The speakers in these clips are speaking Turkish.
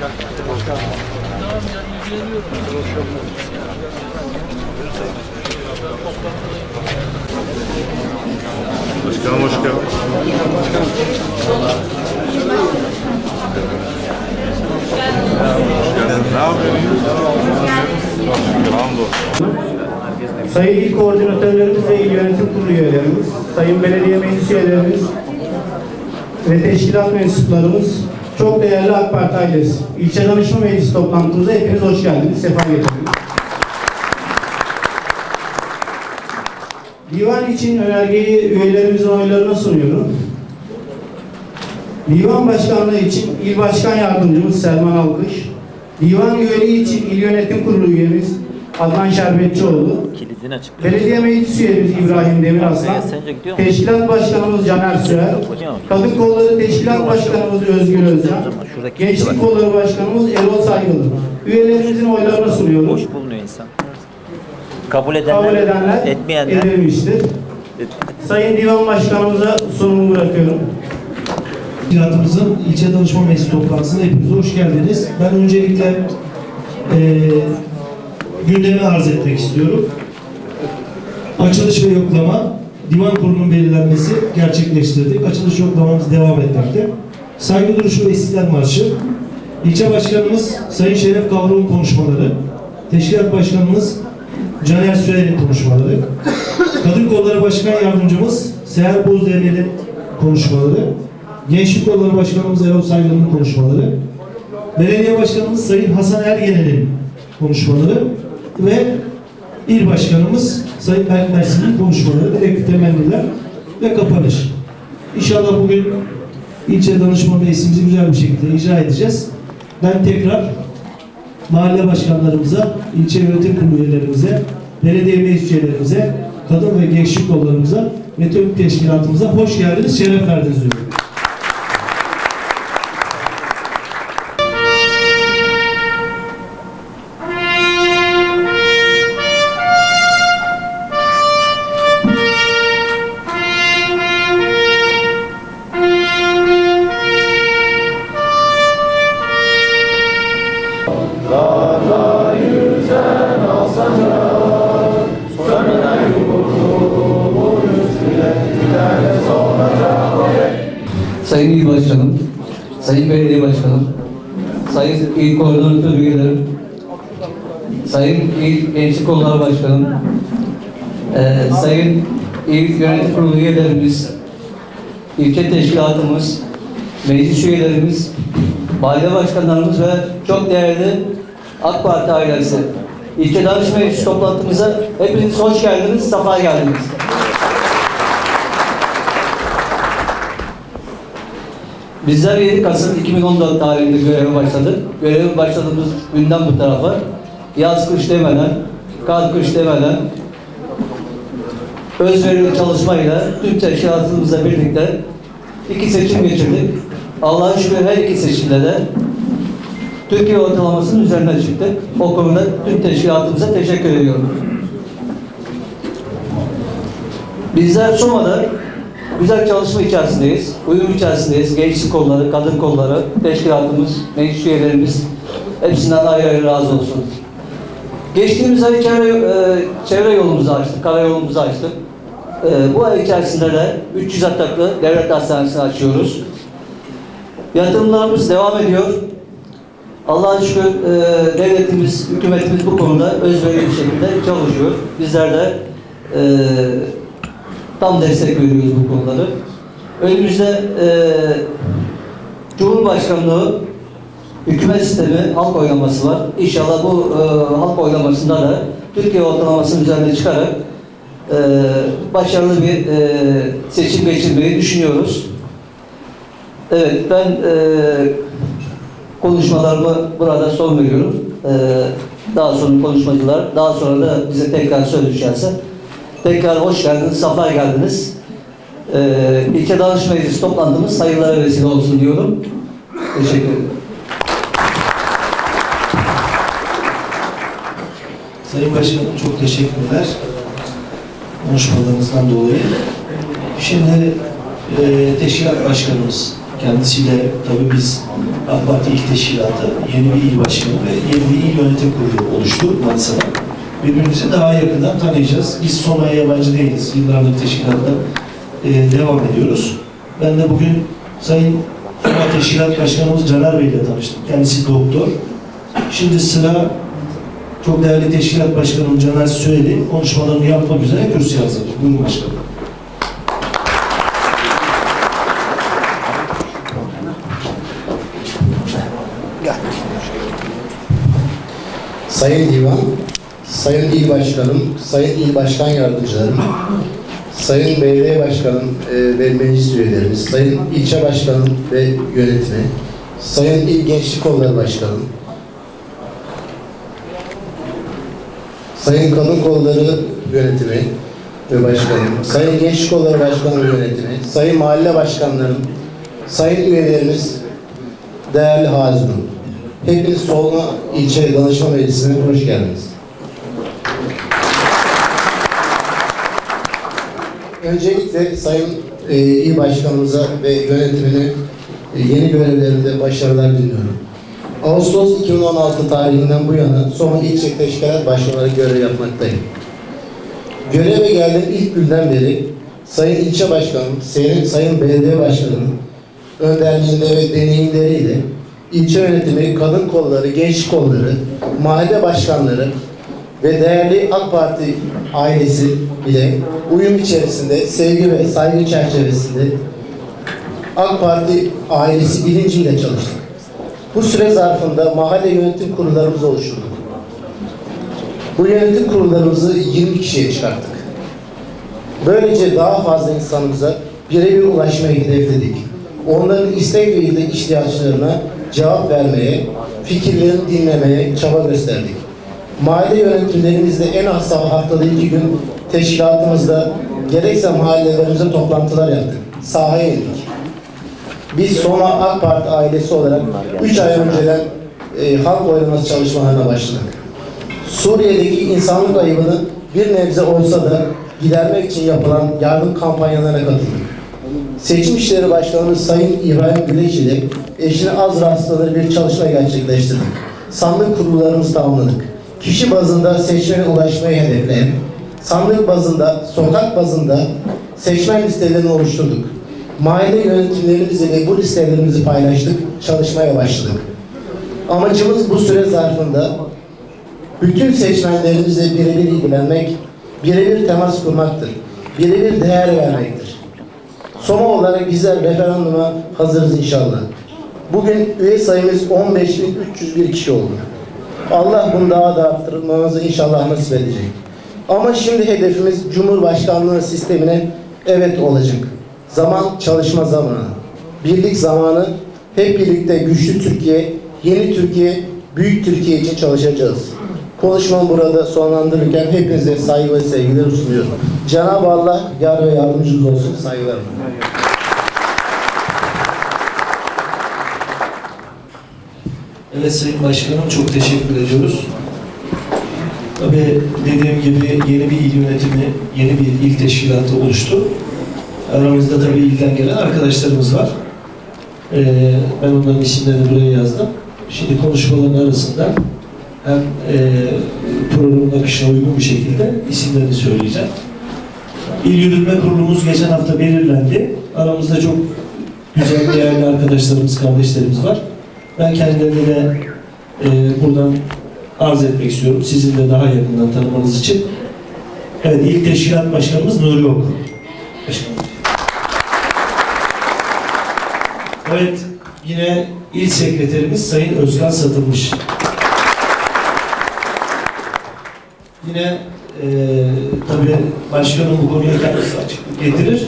Başkanım hoş geldin. Sayın İl Koordinatörlerimiz ve Yönetim Kurulu üyelerimiz, Sayın Belediye Meclis üyelerimiz ve teşkilat mensuplarımız, çok değerli AK Parti ailesi. İlçe Danışma Meclisi toplantımıza hepiniz hoş geldiniz, sefa getirdiniz. Divan için önergeyi üyelerimizin oylarına sunuyorum. Divan Başkanlığı için İl Başkan Yardımcımız Selman Alkış, Divan üyeliği için İl Yönetim Kurulu üyemiz Adnan Şerbetçioğlu. Belediye Meclis Üyemiz İbrahim Demiraslan? Teşkilat Başkanımız Caner Süer, Kadın Kolları Teşkilat Başkanımız Özgür Özcan, Gençlik Kolları Başkanımız Erol Saygılı. Üyelerimizin oylarına sunuyorum. Boş bulunuyor insan. Kabul edenler, Kabul edenler etmeyenler. edilmiştir. Sayın Divan Başkanımıza sunumu bırakıyorum. Teşkilatımızın ilçe danışma meclisi toplantısına hepiniz hoş geldiniz. Ben öncelikle eee gündemi arz etmek istiyorum. Açılış ve yoklama, divan kurulunun belirlenmesi gerçekleştirdik. Açılış yoklamamız devam etmekte. Saygı duruşu ve İstiklal Marşı, ilçe başkanımız Sayın Şeref Kavruğ'un konuşmaları, teşkilat başkanımız Caner Sürey'in konuşmaları, Kadın Kolları Başkan Yardımcımız Seher Bozdemir'in konuşmaları, Gençlik Kolları Başkanımız Erol Saygın'ın konuşmaları, Belediye Başkanımız Sayın Hasan Ergen'in konuşmaları ve İl Başkanımız Sayın Berk Mersin'in konuşmaları, direkt temenniler ve kapanış. İnşallah bugün ilçe danışma meclisimizi güzel bir şekilde icra edeceğiz. Ben tekrar mahalle başkanlarımıza, ilçe yönetim kurulu üyelerimize, belediye meclis üyelerimize, kadın ve gençlik kollarımıza ve tüm teşkilatımıza hoş geldiniz, şeref verdiniz diyorum. Teşkilatımız, meclis üyelerimiz, mahalle başkanlarımız ve çok değerli AK Parti ailesi. İlçe Danışma Meclisi toplantımıza hepiniz hoş geldiniz, safa geldiniz. Bizler 7 Kasım 2014 tarihinde göreve başladık. Göreve başladığımız günden bu tarafa yaz kış demeden, kar kış demeden özverili çalışmayla tüm teşkilatımızla birlikte iki seçim geçirdik. Allah'a şükür her iki seçimde de Türkiye ortalamasının üzerine çıktık. O konuda tüm teşkilatımıza teşekkür ediyorum. Bizler Soma'da güzel çalışma içerisindeyiz. Uyum içerisindeyiz. Gençlik kolları, kadın kolları, teşkilatımız, meclis üyelerimiz hepsinden ayrı ayrı razı olsun. Geçtiğimiz ay çevre, e, çevre yolumuzu açtık, karayolumuzu açtık. E, bu ay içerisinde de 300 yataklı devlet hastanesini açıyoruz. Yatırımlarımız devam ediyor. Allah'a şükür e, devletimiz, hükümetimiz bu konuda özverili bir şekilde çalışıyor. Bizler de e, tam destek veriyoruz bu konuları. Önümüzde e, Cumhurbaşkanlığı hükümet sistemi halk oylaması var. İnşallah bu e, halk oylamasında da Türkiye ortalamasının üzerine çıkarak e, başarılı bir e, seçim geçirmeyi düşünüyoruz. Evet, ben e, konuşmalarımı burada son veriyorum. E, daha sonra konuşmacılar, daha sonra da bize tekrar söz düşerse. Tekrar hoş geldiniz, safa geldiniz. E, İlçe Danışma Meclisi toplantımız hayırlara vesile olsun diyorum. Teşekkür ederim. Sayın Başkanım çok teşekkürler konuşmalarınızdan dolayı. Şimdi e, teşkilat başkanımız kendisiyle tabii biz Parti İl Teşkilatı, yeni bir il başkanı ve yeni bir il yönetim kurulu oluştu Manisa'da. Birbirimizi daha yakından tanıyacağız. Biz Soma'ya yabancı değiliz. Yıllardır teşkilatta e, devam ediyoruz. Ben de bugün Sayın Teşkilat Başkanımız Caner Bey ile tanıştım. Kendisi doktor. Şimdi sıra çok değerli teşkilat başkanım Caner söyledi. Konuşmalarını yapmak üzere kürsü hazır. Buyurun başkanım. Sayın Divan, Sayın İl Başkanım, Sayın İl Başkan Yardımcılarım, Sayın Belediye Başkanım e, ve meclis üyelerimiz, Sayın İlçe Başkanım ve yönetimi, Sayın İl Gençlik Kolları Başkanım, Sayın Kadın Kolları Yönetimi ve Başkanım, Sayın Gençlik Kolları Başkanı Yönetimi, Sayın Mahalle Başkanlarım, Sayın üyelerimiz, değerli hazırım. Hepiniz Solna İlçe Danışma Meclisi'ne hoş geldiniz. Öncelikle Sayın e, İl Başkanımıza ve yönetimine e, yeni görevlerinde başarılar diliyorum. Ağustos 2016 tarihinden bu yana Soma İlçe Teşkilat Başkanları görev yapmaktayım. Göreve geldiğim ilk günden beri Sayın İlçe Başkanım, Sayın, Sayın Belediye Başkanım önderliğinde ve deneyimleriyle ilçe yönetimi, kadın kolları, genç kolları, mahalle başkanları ve değerli AK Parti ailesi ile uyum içerisinde, sevgi ve saygı çerçevesinde AK Parti ailesi bilinciyle çalıştık. Bu süre zarfında mahalle yönetim kurullarımızı oluşturduk. Bu yönetim kurullarımızı 20 kişiye çıkarttık. Böylece daha fazla insanımıza birebir ulaşmayı hedefledik. Onların istek ve ihtiyaçlarına cevap vermeye, fikirlerini dinlemeye çaba gösterdik. Mahalle yönetimlerimizde en az haftada iki gün teşkilatımızda gerekse mahallelerimize toplantılar yaptık. Sahaya indik. Biz Soma AK Parti ailesi olarak 3 ay önceden e, halk oylaması çalışmalarına başladık. Suriye'deki insanlık ayıbını bir nebze olsa da gidermek için yapılan yardım kampanyalarına katıldık. Seçim İşleri Başkanımız Sayın İbrahim Güleç ile eşine az rastlanır bir çalışma gerçekleştirdik. Sandık kurullarımızı tamamladık. Kişi bazında seçmene ulaşmayı hedefleyen, sandık bazında, sokak bazında seçmen listelerini oluşturduk. Mahalle yönetimlerimiz ile bu listelerimizi paylaştık, çalışmaya başladık. Amacımız bu süre zarfında bütün seçmenlerimizle birebir ilgilenmek, birebir temas kurmaktır. Birebir değer vermektir. Soma olarak bizler referanduma hazırız inşallah. Bugün üye sayımız 15.301 kişi oldu. Allah bunu daha da arttırmamızı inşallah nasip edecek. Ama şimdi hedefimiz Cumhurbaşkanlığı sistemine evet olacak. Zaman çalışma zamanı. Birlik zamanı. Hep birlikte güçlü Türkiye, yeni Türkiye, büyük Türkiye için çalışacağız. Konuşmamı burada sonlandırırken hepinize saygı ve sevgiler sunuyorum. Cenab-ı Allah yar ve yardımcınız olsun. Saygılarım. Evet Sayın Başkanım çok teşekkür ediyoruz. Tabii dediğim gibi yeni bir il yönetimi, yeni bir il teşkilatı oluştu. Aramızda tabii ilden gelen arkadaşlarımız var. Ee, ben onların isimlerini buraya yazdım. Şimdi konuşmaların arasında hem e, programın akışına uygun bir şekilde isimlerini söyleyeceğim. İl Yürütme Kurulumuz geçen hafta belirlendi. Aramızda çok güzel değerli arkadaşlarımız, kardeşlerimiz var. Ben kendilerine de e, buradan arz etmek istiyorum. Sizin de daha yakından tanımanız için. Evet, ilk teşkilat başkanımız Nuri Okur. Başkanım. Evet, yine il sekreterimiz Sayın Özkan Satılmış. Yine e, tabii başkanım bu konuya kendisi açıklık getirir.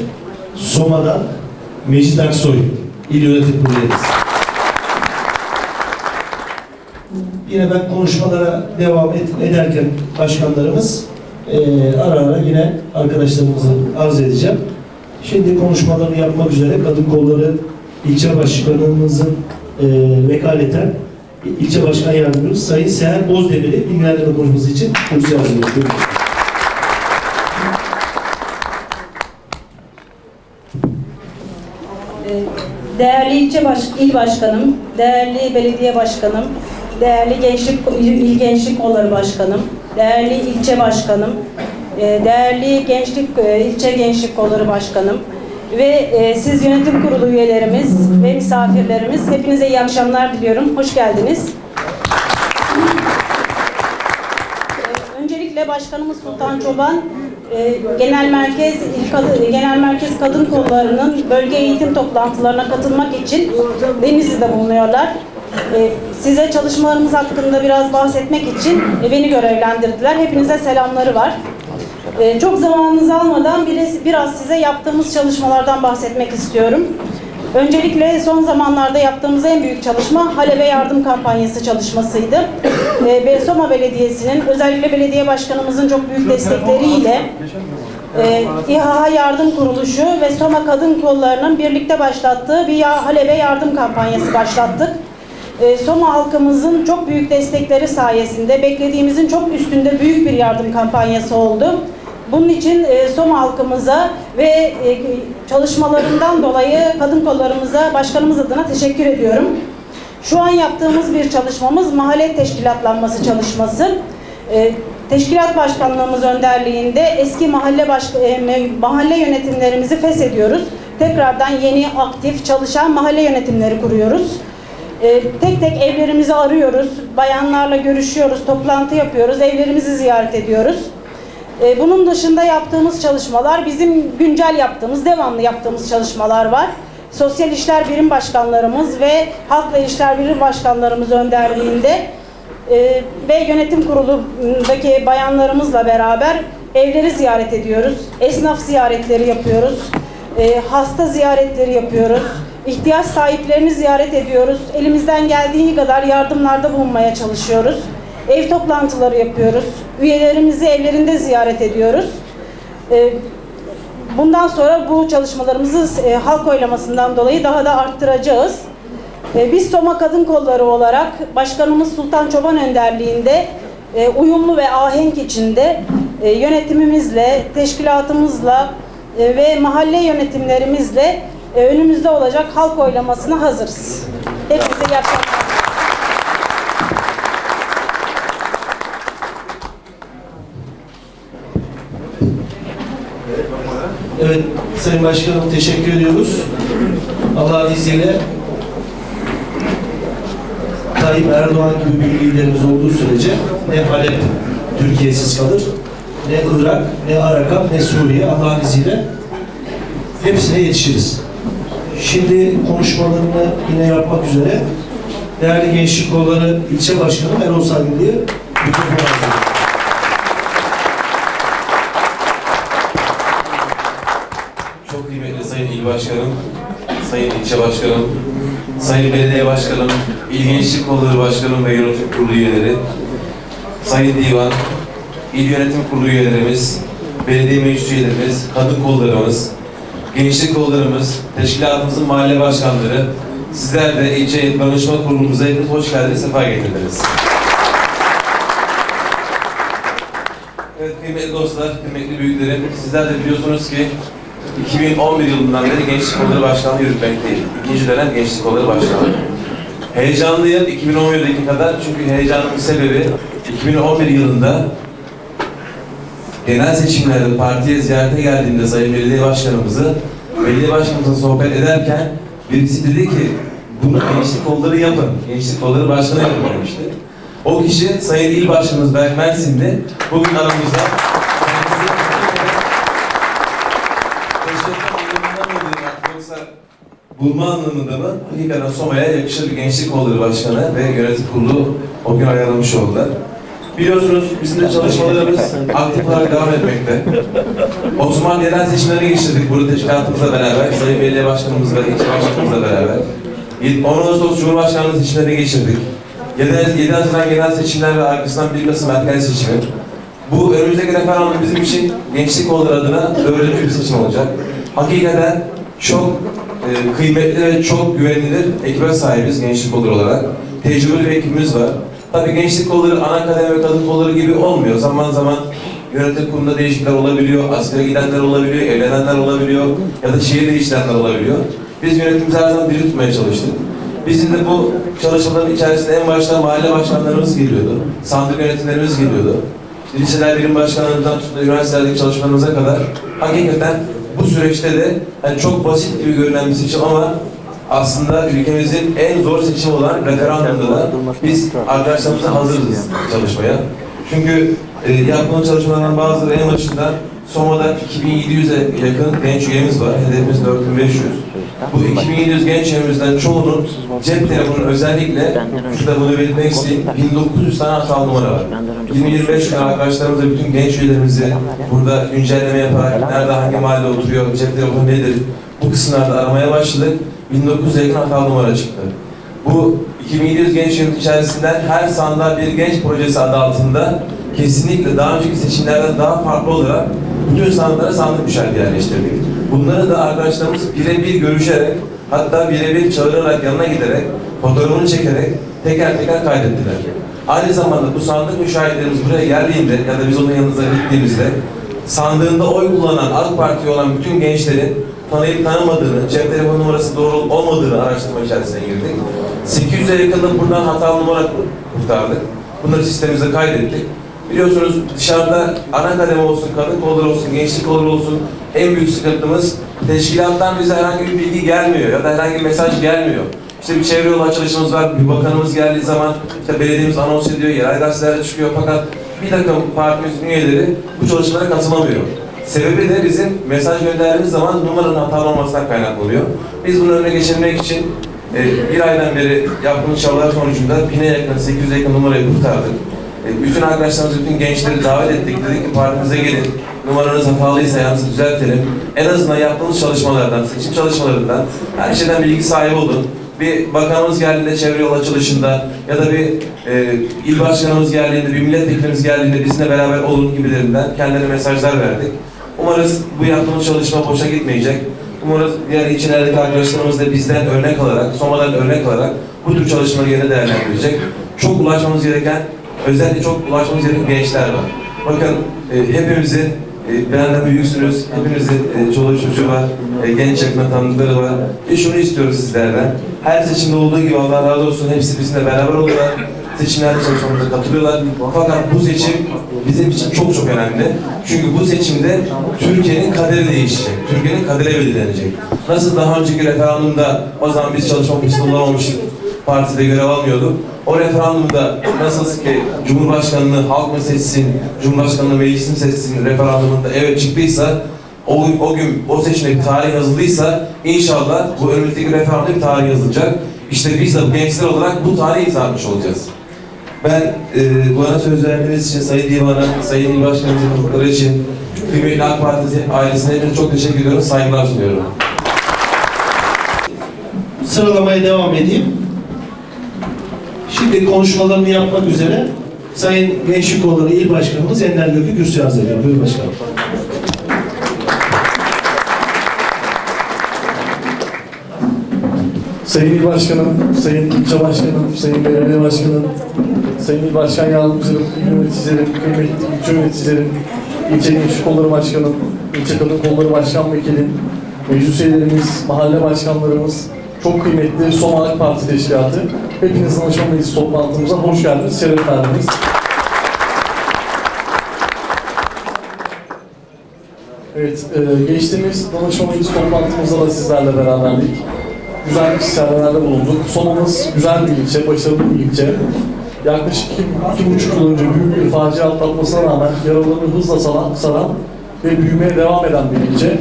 Soma'dan Mecit Aksoy, il yönetim kurulu. Yine ben konuşmalara devam et, ederken başkanlarımız e, ara ara yine arkadaşlarımızı arz edeceğim. Şimdi konuşmalarını yapmak üzere kadın kolları ilçe başkanımızın e, vekaleten ilçe başkan yardımcımız Sayın Seher Bozdemir'i bilgilendirme konuşması için kürsüye. Buyurun. Ee, değerli ilçe baş, il başkanım, değerli belediye başkanım, değerli gençlik il gençlik kolları başkanım, değerli ilçe başkanım, e, değerli gençlik e, ilçe gençlik kolları başkanım ve e, siz yönetim kurulu üyelerimiz ve misafirlerimiz hepinize iyi akşamlar diliyorum. Hoş geldiniz. Ee, Öncelikle Başkanımız Sultan Çoban, e, Genel Merkez Genel Merkez Kadın Kolları'nın bölge eğitim toplantılarına katılmak için Denizli'de bulunuyorlar. E, Size çalışmalarımız hakkında biraz bahsetmek için e, beni görevlendirdiler. Hepinize selamları var. E, Çok zamanınızı almadan biraz, biraz size yaptığımız çalışmalardan bahsetmek istiyorum. Öncelikle son zamanlarda yaptığımız en büyük çalışma Halep'e yardım kampanyası çalışmasıydı. Ee, Soma Belediyesi'nin özellikle belediye başkanımızın çok büyük destekleriyle e, İHA Yardım Kuruluşu ve Soma Kadın Kolları'nın birlikte başlattığı bir Halep'e yardım kampanyası başlattık. Ee, Soma halkımızın çok büyük destekleri sayesinde beklediğimizin çok üstünde büyük bir yardım kampanyası oldu. Bunun için e, Soma halkımıza ve e, çalışmalarından dolayı kadın kollarımıza başkanımız adına teşekkür ediyorum. Şu an yaptığımız bir çalışmamız mahalle teşkilatlanması çalışması. E, Teşkilat başkanlığımız önderliğinde eski mahalle baş, e, mahalle yönetimlerimizi feshediyoruz. Tekrardan yeni aktif çalışan mahalle yönetimleri kuruyoruz. E, tek tek evlerimizi arıyoruz, bayanlarla görüşüyoruz, toplantı yapıyoruz, evlerimizi ziyaret ediyoruz. E, Bunun dışında yaptığımız çalışmalar, bizim güncel yaptığımız, devamlı yaptığımız çalışmalar var. Sosyal İşler Birim Başkanlarımız ve Halkla İşler Birim Başkanlarımız önderliğinde e, ve yönetim kurulundaki bayanlarımızla beraber evleri ziyaret ediyoruz. Esnaf ziyaretleri yapıyoruz. E, hasta ziyaretleri yapıyoruz. ihtiyaç sahiplerini ziyaret ediyoruz. Elimizden geldiği kadar yardımlarda bulunmaya çalışıyoruz. Ev toplantıları yapıyoruz. Üyelerimizi evlerinde ziyaret ediyoruz. E, Bundan sonra bu çalışmalarımızı e, halk oylamasından dolayı daha da arttıracağız. E, biz Soma Kadın Kolları olarak Başkanımız Sultan Çoban önderliğinde e, uyumlu ve ahenk içinde e, yönetimimizle, teşkilatımızla e, ve mahalle yönetimlerimizle e, önümüzde olacak halk oylamasına hazırız. Hepinize iyi akşamlar. Evet, Sayın Başkanım teşekkür ediyoruz. Allah'ın izniyle Tayyip Erdoğan gibi bir liderimiz olduğu sürece ne Halep Türkiye'siz kalır, ne Irak, ne Arakan, ne Suriye Allah'ın izniyle hepsine yetişiriz. Şimdi konuşmalarını yine yapmak üzere değerli Gençlik Kolları ilçe başkanı Erol Saygılı'yı mikrofona alıyorum. Çok kıymetli Sayın İl Başkanım, Sayın İlçe Başkanım, Sayın Belediye Başkanım, İl Gençlik Kolları Başkanım ve Yönetim Kurulu üyeleri, Sayın Divan, İl Yönetim Kurulu üyelerimiz, belediye meclis üyelerimiz, kadın kollarımız, gençlik kollarımız, teşkilatımızın mahalle başkanları, sizler de ilçe danışma kurulumuza hepiniz hoş geldiniz, sefa getirdiniz. Evet kıymetli dostlar, kıymetli büyüklerim, sizler de biliyorsunuz ki 2011 yılından beri Gençlik Kolları Başkanlığı yürütmekteyim. İkinci dönem Gençlik Kolları Başkanlığı. Heyecanlıyım 2011'deki kadar çünkü heyecanımın sebebi 2011 yılında genel seçimlerde partiye ziyarete geldiğimde Sayın Belediye Başkanımızı Belediye Başkanımızla sohbet ederken birisi dedi ki bunu gençlik kolları yapın, gençlik kolları başkanı yapın demişti. O kişi Sayın İl Başkanımız Berk Mersin'de bugün aramızda bulma anlamında mı? Hakikaten Soma'ya yakışır bir gençlik kolları başkanı ve yönetim kurulu o gün ayarlamış oldular. Biliyorsunuz bizim de çalışmalarımız aktif olarak devam etmekte. Osman yerel seçimlerine geçirdik burada teşkilatımızla beraber, Sayın Belediye Başkanımızla, ilçe başkanımızla beraber. 10 Ağustos Cumhurbaşkanlığı seçimlerine geçirdik. 7, 7 Haziran genel seçimler ve arkasından 1 Kasım erken seçimi. Bu önümüzdeki referandum bizim için gençlik kolları adına öğretici bir seçim olacak. Hakikaten çok e, kıymetli ve çok güvenilir ekibe sahibiz gençlik kolları olarak. Tecrübeli bir ekibimiz var. Tabii gençlik kolları ana kademe kadın kolları gibi olmuyor. Zaman zaman yönetim kurulunda değişiklikler olabiliyor, askere gidenler olabiliyor, evlenenler olabiliyor ya da şehir değiştirenler olabiliyor. Biz yönetimimizi her zaman diri tutmaya çalıştık. Bizim de bu çalışmaların içerisinde en başta mahalle başkanlarımız geliyordu. Sandık yönetimlerimiz geliyordu. Liseler birim başkanlarımızdan tutun üniversitelerdeki çalışmalarımıza kadar hakikaten bu süreçte de hani çok basit gibi görünen bir seçim ama aslında ülkemizin en zor seçimi olan referandumda da biz arkadaşlarımızla hazırız çalışmaya. Çünkü e, yaptığımız çalışmalardan bazıları en başında Soma'da 2700'e yakın genç üyemiz var. Hedefimiz 4500. Bu 2700 genç üyemizden çoğunun cep telefonu özellikle şurada bunu belirtmek isteyeyim 1900 tane hatalı numara var. 20-25 gün arkadaşlarımızla bütün genç üyelerimizi burada güncelleme yaparak nerede hangi mahallede oturuyor, cep telefonu nedir bu kısımlarda aramaya başladık. 1900'e yakın numara çıktı. Bu 2700 genç yurt içerisinden her sandığa bir genç projesi adı altında kesinlikle daha önceki seçimlerden daha farklı olarak bütün sandıklara sandık müşahede yerleştirdik. Bunları da arkadaşlarımız birebir görüşerek hatta birebir çağırarak yanına giderek fotoğrafını çekerek teker teker kaydettiler. Aynı zamanda bu sandık müşahitlerimiz buraya geldiğinde ya da biz onun yanınıza gittiğimizde sandığında oy kullanan AK Parti olan bütün gençlerin tanıyıp tanımadığını, cep telefon numarası doğru olmadığını araştırma içerisine girdik. 800'e yakında buradan hatalı numara kurtardık. Bunları sistemimize kaydettik. Biliyorsunuz dışarıda ana kademe olsun, kadın kolları olsun, gençlik kolları olsun en büyük sıkıntımız teşkilattan bize herhangi bir bilgi gelmiyor ya da herhangi bir mesaj gelmiyor. İşte bir çevre yolu açılışımız var, bir bakanımız geldiği zaman işte belediyemiz anons ediyor, yerel gazetelerde çıkıyor fakat bir takım partimizin üyeleri bu çalışmalara katılamıyor. Sebebi de bizim mesaj gönderdiğimiz zaman numaranın hatalı olmasından kaynaklanıyor. Biz bunun önüne geçirmek için e, bir aydan beri yaptığımız çabalar sonucunda bine yakın, 800'e yakın numarayı kurtardık. E, bütün arkadaşlarımız, bütün gençleri davet ettik. Dedik ki partimize gelin. Numaranız hatalıysa yanınızı düzeltelim. En azından yaptığımız çalışmalardan, seçim çalışmalarından her şeyden bilgi sahibi olun. Bir bakanımız geldiğinde çevre yol açılışında ya da bir e, il başkanımız geldiğinde, bir milletvekilimiz geldiğinde bizimle beraber olun gibilerinden kendilerine mesajlar verdik. Umarız bu yaptığımız çalışma boşa gitmeyecek. Umarız diğer ilçelerdeki arkadaşlarımız da bizden örnek alarak, Soma'dan örnek alarak bu tür çalışmaları yerine değerlendirecek. Çok ulaşmamız gereken, özellikle çok ulaşmamız gereken gençler var. Bakın e, hepimizin e, benden büyüksünüz, hepinizin e, çoluğu çocuğu var, e, genç yakın tanıdıkları var. Ve şunu istiyoruz sizlerden. Her seçimde olduğu gibi Allah razı olsun hepsi bizimle beraber oluyorlar. Seçimlerde çalışmamıza katılıyorlar. Fakat bu seçim bizim için çok çok önemli. Çünkü bu seçimde Türkiye'nin kaderi değişecek. Türkiye'nin kaderi belirlenecek. Nasıl daha önceki referandumda o zaman biz çalışma fırsatı bulamamıştık. Partide görev almıyorduk. O referandumda nasıl ki Cumhurbaşkanlığı halk mı seçsin, Cumhurbaşkanlığı meclis mi seçsin referandumunda evet çıktıysa o, o gün o seçimde tarih yazıldıysa inşallah bu önümüzdeki referandumda bir tarih yazılacak. İşte biz de gençler olarak bu tarihi imza atmış olacağız. Ben e, bana söz verdiğiniz için Sayın Divan'a, Sayın İl Başkanımızın konukları için kıymetli AK Parti ailesine hepinize çok teşekkür ediyorum, saygılar sunuyorum. Sıralamaya devam edeyim. Şimdi konuşmalarını yapmak üzere Sayın Gençlik Kolları İl Başkanımız Ender Gökü arz ediyor. Buyurun başkanım. Sayın İl Başkanım, Sayın İlçe Başkanım, Sayın Belediye Başkanım, Sayın İl Başkan Yardımcılarım, il yöneticilerim, kıymetli ilçe yöneticilerim, ilçe gençlik kolları başkanım, ilçe kadın kolları başkan vekilim, meclis üyelerimiz, mahalle başkanlarımız, çok kıymetli Soma AK Parti Teşkilatı, hepiniz danışma meclis toplantımıza hoş geldiniz, şeref verdiniz. Evet, e, geçtiğimiz danışma meclis toplantımızda da sizlerle beraberdik. Güzel istişarelerde bulunduk. Soma'mız güzel bir ilçe, başarılı bir ilçe. Yaklaşık iki, iki buçuk yıl önce büyük bir facia atlatmasına rağmen yaralarını hızla saran, saran ve büyümeye devam eden bir ilçe.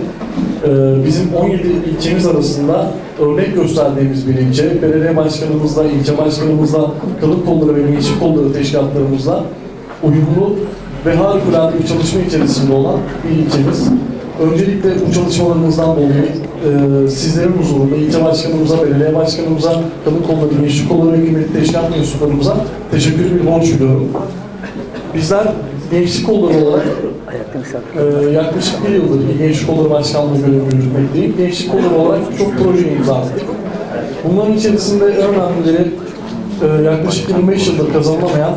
Ee, bizim 17 ilçemiz arasında örnek gösterdiğimiz bir ilçe. Belediye başkanımızla, ilçe başkanımızla, kadın kolları ve gençlik kolları teşkilatlarımızla uyumlu ve harikulade bir çalışma içerisinde olan bir ilçemiz. Öncelikle bu çalışmalarımızdan dolayı e, sizlerin huzurunda ilçe başkanımıza, belediye başkanımıza, kadın kolları, gençlik kolları ve kıymetli teşkilat mensuplarımıza teşekkür bir borç diliyorum. Bizler gençlik kolları olarak e, yaklaşık bir yıldır bir gençlik kolları başkanlığı görevi yürütmekteyim. Gençlik kolları olarak çok proje imza attık. Bunların içerisinde en önemlileri e, yaklaşık 25 yıldır kazanılamayan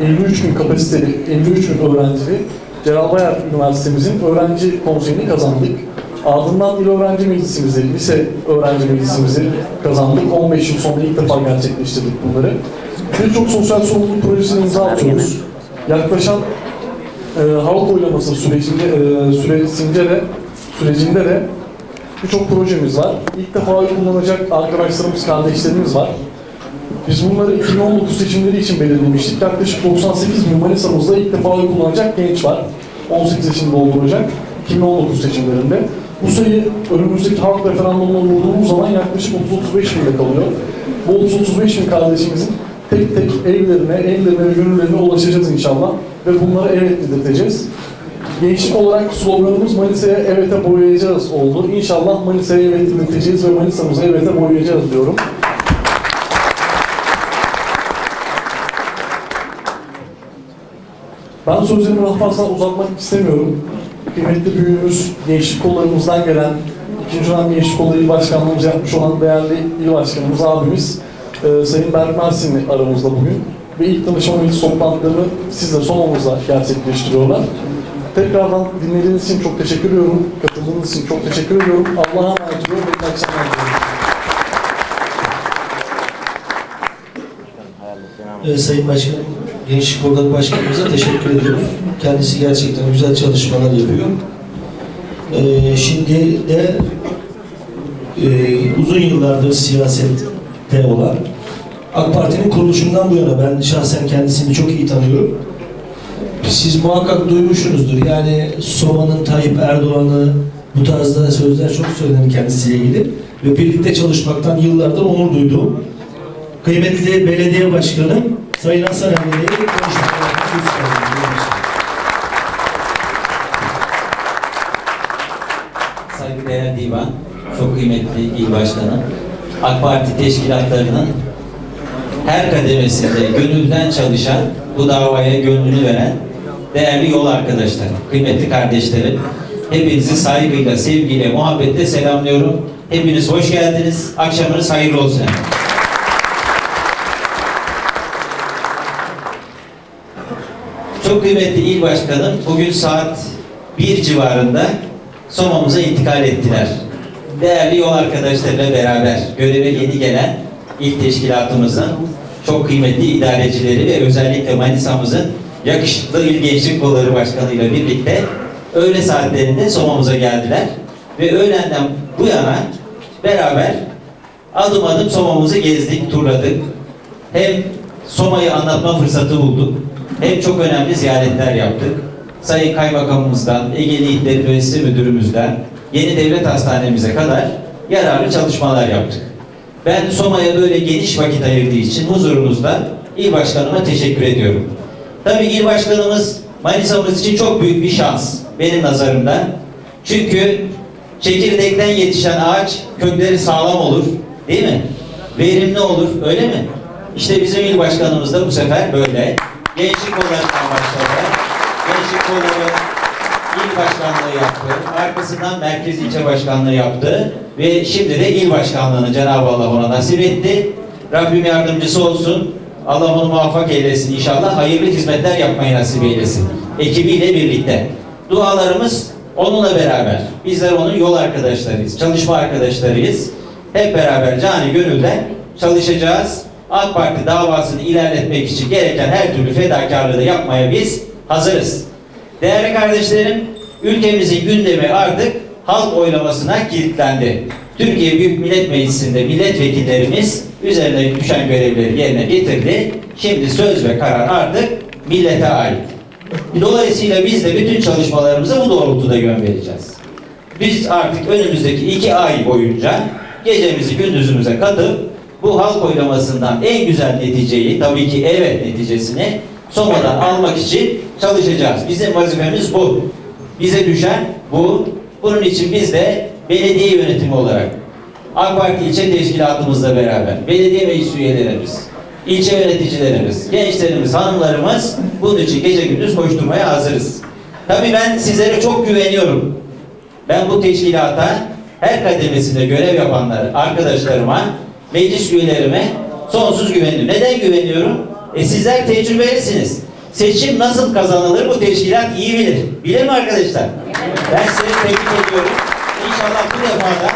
53 bin kapasiteli, 53 bin öğrencili Celal Bayar Üniversitemizin öğrenci konseyini kazandık. Ardından il öğrenci meclisimizi, lise öğrenci meclisimizi kazandık. 15 yıl sonra ilk defa gerçekleştirdik bunları. Birçok sosyal sorumluluk projesine imza atıyoruz. Yaklaşan e, halk oylaması sürecinde, e, sürecince de sürecinde de birçok projemiz var. İlk defa oy kullanacak arkadaşlarımız, kardeşlerimiz var. Biz bunları 2019 seçimleri için belirlemiştik. Yaklaşık 98 bin Manisa'mızda ilk defa oy kullanacak genç var. 18 yaşını dolduracak 2019 seçimlerinde. Bu sayı önümüzdeki halk referandumuna vurduğumuz zaman yaklaşık 30-35 binde kalıyor. Bu 30-35 bin kardeşimizin tek tek evlerine, evlerine ve gönüllerine ulaşacağız inşallah. Ve bunlara evet dedirteceğiz. Gençlik olarak sloganımız Manisa'ya evete boyayacağız oldu. İnşallah Manisa'ya evet dedirteceğiz ve Manisa'mızı evete boyayacağız diyorum. Ben sözlerimi daha fazla uzatmak istemiyorum. Kıymetli büyüğümüz, gençlik kollarımızdan gelen, ikinci dönem gençlik kolları il başkanlığımız yapmış olan değerli il başkanımız abimiz e, Sayın Berk Mersinli aramızda bugün. Ve ilk tanışma meclis toplantılarını sizle sonumuzda gerçekleştiriyorlar. Tekrardan dinlediğiniz için çok teşekkür ediyorum. Katıldığınız için çok teşekkür ediyorum. Allah'a emanet ediyorum. İyi akşamlar diliyorum. Ee, Sayın Başkanım, Gençlik Kolları Başkanımıza teşekkür ediyoruz. Kendisi gerçekten güzel çalışmalar yapıyor. Ee, şimdi de e, uzun yıllardır siyasette olan AK Parti'nin kuruluşundan bu yana ben şahsen kendisini çok iyi tanıyorum. Siz muhakkak duymuşsunuzdur. Yani Soma'nın Tayyip Erdoğan'ı bu tarzda sözler çok söylenir kendisiyle ilgili. Ve birlikte çalışmaktan yıllardır onur duyduğum kıymetli belediye başkanım Sayın Hasan Emre'yi Saygıdeğer Divan, çok kıymetli il başkanı, AK Parti teşkilatlarının her kademesinde gönülden çalışan, bu davaya gönlünü veren değerli yol arkadaşlarım, kıymetli kardeşlerim, hepinizi saygıyla, sevgiyle, muhabbetle selamlıyorum. Hepiniz hoş geldiniz. Akşamınız hayırlı olsun. Çok kıymetli il başkanım bugün saat 1 civarında Soma'mıza intikal ettiler. Değerli yol arkadaşlarıyla beraber göreve yeni gelen il teşkilatımızın çok kıymetli idarecileri ve özellikle Manisa'mızın yakışıklı il gençlik kolları başkanıyla birlikte öğle saatlerinde Soma'mıza geldiler. Ve öğlenden bu yana beraber adım adım Soma'mızı gezdik, turladık. Hem Soma'yı anlatma fırsatı bulduk. Hem çok önemli ziyaretler yaptık. Sayın Kaymakamımızdan, Ege'li İlleri Üniversitesi Müdürümüzden, Yeni Devlet Hastanemize kadar yararlı çalışmalar yaptık. Ben Soma'ya böyle geniş vakit ayırdığı için huzurunuzda il başkanıma teşekkür ediyorum. Tabii il başkanımız Manisa'mız için çok büyük bir şans benim nazarımda. Çünkü çekirdekten yetişen ağaç kökleri sağlam olur, değil mi? Verimli olur, öyle mi? İşte bizim il başkanımız da bu sefer böyle. Gençlik kollarından başladı. Gençlik kolları il başkanlığı yaptı. Arkasından merkez ilçe başkanlığı yaptı. Ve şimdi de il başkanlığını Cenab-ı Allah ona nasip etti. Rabbim yardımcısı olsun. Allah onu muvaffak eylesin inşallah. Hayırlı hizmetler yapmayı nasip eylesin. Ekibiyle birlikte. Dualarımız onunla beraber. Bizler onun yol arkadaşlarıyız. Çalışma arkadaşlarıyız. Hep beraber cani gönülden çalışacağız. AK Parti davasını ilerletmek için gereken her türlü fedakarlığı da yapmaya biz hazırız. Değerli kardeşlerim, ülkemizin gündemi artık halk oylamasına kilitlendi. Türkiye Büyük Millet Meclisi'nde milletvekillerimiz üzerine düşen görevleri yerine getirdi. Şimdi söz ve karar artık millete ait. Dolayısıyla biz de bütün çalışmalarımızı bu doğrultuda yön vereceğiz. Biz artık önümüzdeki iki ay boyunca gecemizi gündüzümüze katıp bu halk oylamasından en güzel neticeyi, tabii ki evet neticesini Soma'dan almak için çalışacağız. Bizim vazifemiz bu. Bize düşen bu. Bunun için biz de belediye yönetimi olarak AK Parti ilçe teşkilatımızla beraber, belediye meclis üyelerimiz, ilçe yöneticilerimiz, gençlerimiz, hanımlarımız bunun için gece gündüz koşturmaya hazırız. Tabii ben sizlere çok güveniyorum. Ben bu teşkilata her kademesinde görev yapanları, arkadaşlarıma, meclis üyelerime sonsuz güveniyorum. Neden güveniyorum? E sizler tecrübelisiniz. Seçim nasıl kazanılır bu teşkilat iyi bilir. Bilir mi arkadaşlar? Ben sizi tebrik ediyorum. İnşallah bu defa da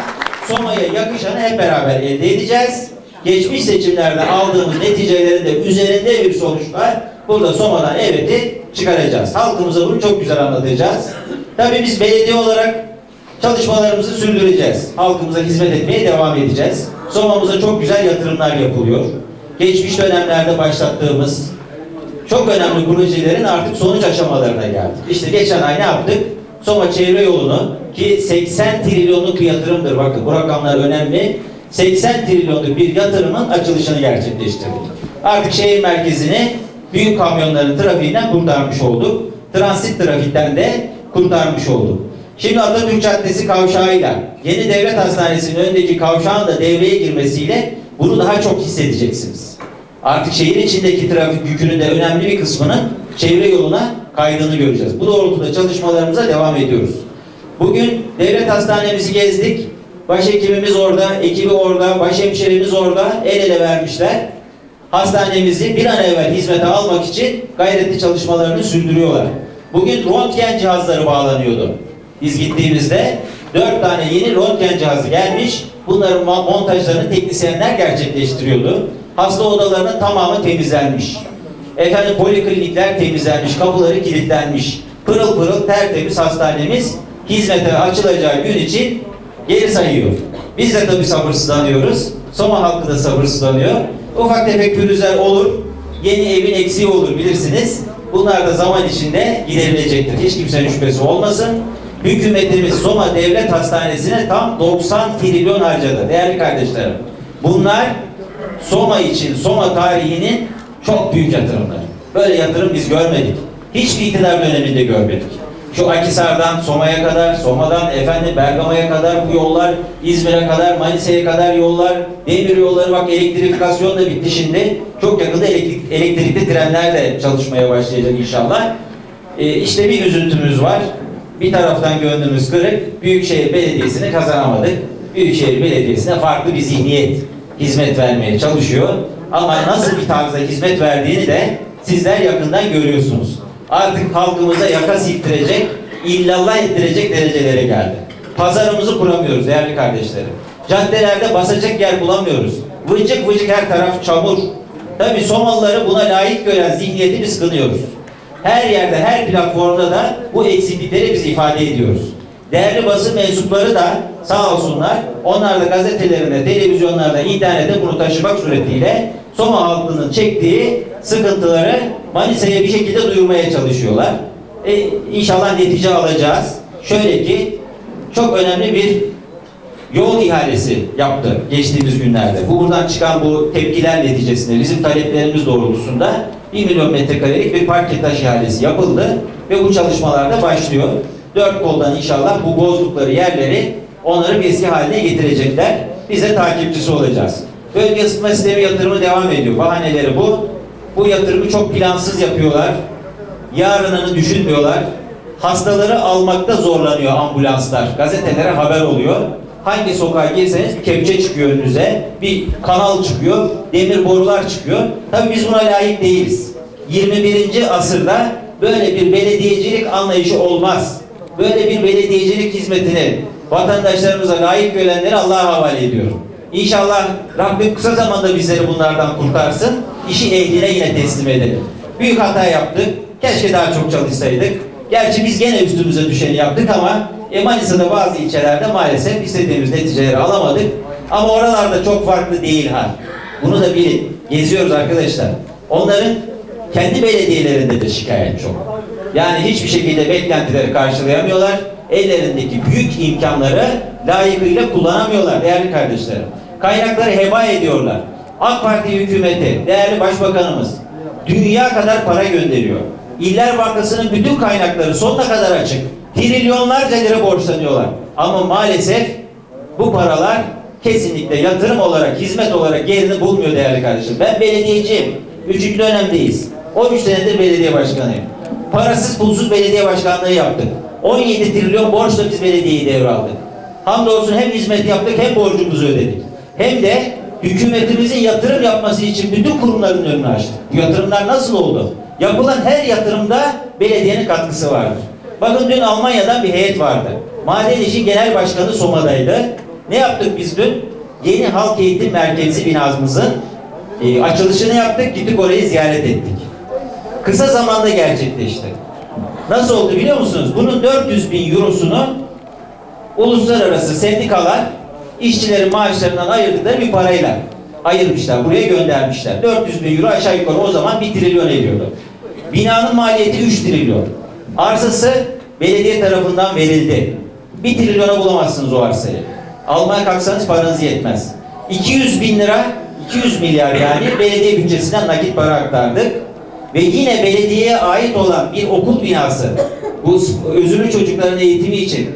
Soma'ya yakışanı hep beraber elde edeceğiz. Geçmiş seçimlerde aldığımız neticelerin de üzerinde bir sonuçlar burada Soma'dan evet'i çıkaracağız. Halkımıza bunu çok güzel anlatacağız. Tabii biz belediye olarak çalışmalarımızı sürdüreceğiz. Halkımıza hizmet etmeye devam edeceğiz. Soma'mıza çok güzel yatırımlar yapılıyor. Geçmiş dönemlerde başlattığımız çok önemli projelerin artık sonuç aşamalarına geldik. İşte geçen ay ne yaptık? Soma çevre yolunu ki 80 trilyonluk bir yatırımdır. Bakın bu rakamlar önemli. 80 trilyonluk bir yatırımın açılışını gerçekleştirdik. Artık şehir merkezini büyük kamyonların trafiğinden kurtarmış olduk. Transit trafikten de kurtarmış olduk. Şimdi Atatürk Caddesi kavşağıyla yeni devlet hastanesinin önündeki kavşağın da devreye girmesiyle bunu daha çok hissedeceksiniz. Artık şehir içindeki trafik yükünün de önemli bir kısmının çevre yoluna kaydığını göreceğiz. Bu doğrultuda çalışmalarımıza devam ediyoruz. Bugün devlet hastanemizi gezdik. Başhekimimiz orada, ekibi orada, başhemşerimiz orada el ele vermişler. Hastanemizi bir an evvel hizmete almak için gayretli çalışmalarını sürdürüyorlar. Bugün röntgen cihazları bağlanıyordu. Biz gittiğimizde dört tane yeni röntgen cihazı gelmiş. Bunların montajlarını teknisyenler gerçekleştiriyordu. Hasta odalarının tamamı temizlenmiş. Efendim poliklinikler temizlenmiş, kapıları kilitlenmiş. Pırıl pırıl tertemiz hastanemiz hizmete açılacağı gün için geri sayıyor. Biz de tabii sabırsızlanıyoruz. Soma halkı da sabırsızlanıyor. Ufak tefek pürüzler olur. Yeni evin eksiği olur bilirsiniz. Bunlar da zaman içinde giderilecektir. Hiç kimsenin şüphesi olmasın. Hükümetimiz Soma Devlet Hastanesi'ne tam 90 trilyon harcadı. Değerli kardeşlerim. Bunlar Soma için, Soma tarihinin çok büyük yatırımları. Böyle yatırım biz görmedik. Hiçbir iktidar döneminde görmedik. Şu Akisar'dan Soma'ya kadar, Soma'dan efendim Bergama'ya kadar bu yollar, İzmir'e kadar, Manisa'ya kadar yollar, demir yolları bak elektrifikasyon da bitti şimdi. Çok yakında elektrik, elektrikli trenler de çalışmaya başlayacak inşallah. Ee, işte bir üzüntümüz var. Bir taraftan gönlümüz kırık, Büyükşehir Belediyesi'ni kazanamadık. Büyükşehir Belediyesi'ne farklı bir zihniyet hizmet vermeye çalışıyor. Ama nasıl bir tarzda hizmet verdiğini de sizler yakından görüyorsunuz. Artık halkımıza yaka sildirecek, illallah ettirecek derecelere geldi. Pazarımızı kuramıyoruz değerli kardeşlerim. Caddelerde basacak yer bulamıyoruz. Vıcık vıcık her taraf çamur. Tabii Somalıları buna layık gören zihniyeti biz kınıyoruz. Her yerde, her platformda da bu eksiklikleri biz ifade ediyoruz. Değerli basın mensupları da sağ olsunlar, onlar da gazetelerinde, televizyonlarda, internette bunu taşımak suretiyle Soma halkının çektiği sıkıntıları Manisa'ya bir şekilde duyurmaya çalışıyorlar. E, inşallah netice alacağız. Şöyle ki, çok önemli bir yol ihalesi yaptı geçtiğimiz günlerde. Bu buradan çıkan bu tepkiler neticesinde bizim taleplerimiz doğrultusunda 1 milyon metrekarelik bir parke taş ihalesi yapıldı ve bu çalışmalar da başlıyor. Dört koldan inşallah bu bozdukları yerleri onları eski haline getirecekler. Biz de takipçisi olacağız. Bölge ısıtma sistemi yatırımı devam ediyor. Bahaneleri bu. Bu yatırımı çok plansız yapıyorlar. Yarınını düşünmüyorlar. Hastaları almakta zorlanıyor ambulanslar. Gazetelere haber oluyor. Hangi sokağa girseniz bir kepçe çıkıyor önünüze. Bir kanal çıkıyor. Demir borular çıkıyor. Tabii biz buna layık değiliz. 21. asırda böyle bir belediyecilik anlayışı olmaz. Böyle bir belediyecilik hizmetini vatandaşlarımıza layık görenleri Allah'a havale ediyorum. İnşallah Rabbim kısa zamanda bizleri bunlardan kurtarsın. İşi ehline yine teslim edelim. Büyük hata yaptık. Keşke daha çok çalışsaydık. Gerçi biz gene üstümüze düşeni yaptık ama e, Manisa'da bazı ilçelerde maalesef istediğimiz neticeleri alamadık. Ama oralarda çok farklı değil hal. Bunu da bilin. Geziyoruz arkadaşlar. Onların kendi belediyelerinde de şikayet çok. Yani hiçbir şekilde beklentileri karşılayamıyorlar. Ellerindeki büyük imkanları layıkıyla kullanamıyorlar değerli kardeşlerim. Kaynakları heba ediyorlar. AK Parti hükümeti, değerli başbakanımız dünya kadar para gönderiyor. İller Bankası'nın bütün kaynakları sonuna kadar açık. Trilyonlarca lira borçlanıyorlar. Ama maalesef bu paralar kesinlikle yatırım olarak, hizmet olarak yerini bulmuyor değerli kardeşim. Ben belediyeciyim. Üçüncü dönemdeyiz. 13 senedir belediye başkanıyım. Parasız pulsuz belediye başkanlığı yaptık. 17 trilyon borçla biz belediyeyi devraldık. Hamdolsun hem hizmet yaptık hem borcumuzu ödedik. Hem de hükümetimizin yatırım yapması için bütün kurumların önünü açtık. Bu yatırımlar nasıl oldu? Yapılan her yatırımda belediyenin katkısı vardır. Bakın dün Almanya'dan bir heyet vardı. Maden İşi Genel Başkanı Soma'daydı. Ne yaptık biz dün? Yeni Halk Eğitim Merkezi binamızın e, açılışını yaptık. Gittik orayı ziyaret ettik. Kısa zamanda gerçekleşti. Nasıl oldu biliyor musunuz? Bunun 400 bin eurosunu uluslararası sendikalar işçilerin maaşlarından ayırdıkları bir parayla ayırmışlar. Buraya göndermişler. 400 bin euro aşağı yukarı o zaman 1 trilyon ediyordu. Binanın maliyeti 3 trilyon. Arsası belediye tarafından verildi. 1 trilyona bulamazsınız o arsayı. Almaya kalksanız paranız yetmez. 200 bin lira, 200 milyar yani belediye bütçesinden nakit para aktardık. Ve yine belediyeye ait olan bir okul binası, bu özürlü çocukların eğitimi için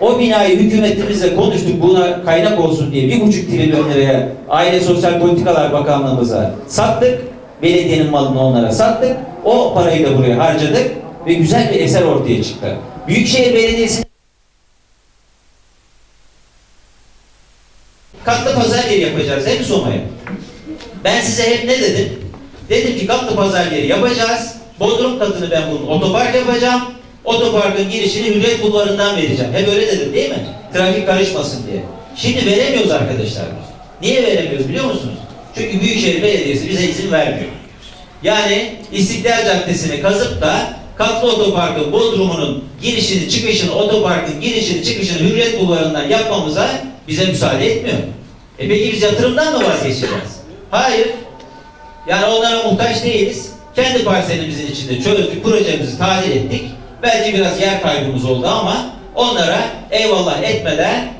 o binayı hükümetimizle konuştuk buna kaynak olsun diye bir buçuk trilyon liraya Aile Sosyal Politikalar Bakanlığımıza sattık. Belediyenin malını onlara sattık. O parayı da buraya harcadık ve güzel bir eser ortaya çıktı. Büyükşehir Belediyesi katlı pazar yeri yapacağız değil Soma'ya? Ben size hep ne dedim? Dedim ki katlı pazar yeri yapacağız. Bodrum katını ben bunun otopark yapacağım. Otoparkın girişini Hürriyet Bulvarı'ndan vereceğim. Hep öyle dedim değil mi? Trafik karışmasın diye. Şimdi veremiyoruz arkadaşlar. Niye veremiyoruz biliyor musunuz? Çünkü Büyükşehir Belediyesi bize izin vermiyor. Yani İstiklal Caddesi'ni kazıp da katlı otoparkın Bodrum'unun girişini çıkışını, otoparkın girişini çıkışını Hürriyet Bulvarı'ndan yapmamıza bize müsaade etmiyor. E peki biz yatırımdan mı vazgeçeceğiz? Hayır. Yani onlara muhtaç değiliz. Kendi parselimizin içinde çözdük, projemizi tahlil ettik. Belki biraz yer kaybımız oldu ama onlara eyvallah etmeden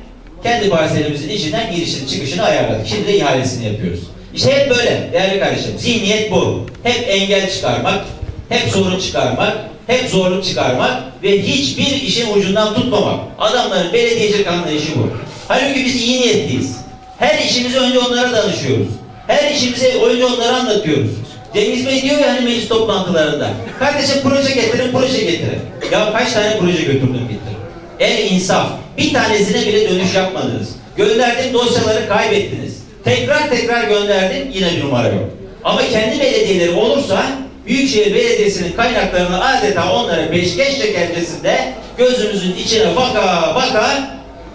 kendi parselimizin içinden girişini çıkışını ayarladık. Şimdi de ihalesini yapıyoruz. İşte hep böyle değerli kardeşim. Zihniyet bu. Hep engel çıkarmak, hep sorun çıkarmak, hep zorluk çıkarmak ve hiçbir işin ucundan tutmamak. Adamların belediyecilik anlayışı bu. Halbuki biz iyi niyetliyiz. Her işimizi önce onlara danışıyoruz. Her işimizi önce onlara anlatıyoruz. Cengiz Bey diyor ya hani meclis toplantılarında. Kardeşim proje getirin, proje getirin. Ya kaç tane proje götürdüm getirin. El insaf. Bir tanesine bile dönüş yapmadınız. Gönderdiğim dosyaları kaybettiniz. Tekrar tekrar gönderdim yine bir numara yok. Ama kendi belediyeleri olursa Büyükşehir Belediyesi'nin kaynaklarını adeta onlara peşkeş çekercesinde gözümüzün içine baka baka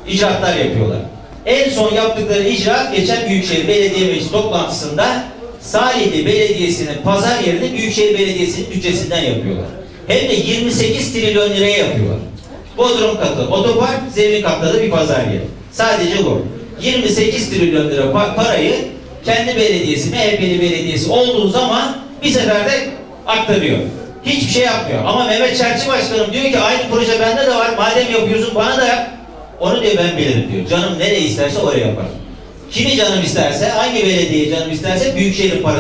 icraatlar yapıyorlar. En son yaptıkları icraat geçen Büyükşehir Belediye Meclis toplantısında Salihli Belediyesi'nin pazar yerini Büyükşehir Belediyesi'nin bütçesinden yapıyorlar. Hem de 28 trilyon liraya yapıyorlar. Bodrum katı, otopark, zemin katta da bir pazar yeri. Sadece bu. 28 trilyon lira pa- parayı kendi belediyesi, MHP'li belediyesi olduğu zaman bir seferde aktarıyor. Hiçbir şey yapmıyor. Ama Mehmet Çerçi Başkanım diyor ki aynı proje bende de var. Madem yapıyorsun bana da yap. Onu diyor ben bilirim diyor. Canım nereye isterse oraya yapar. Kimi canım isterse, hangi belediye canım isterse Büyükşehir'in para...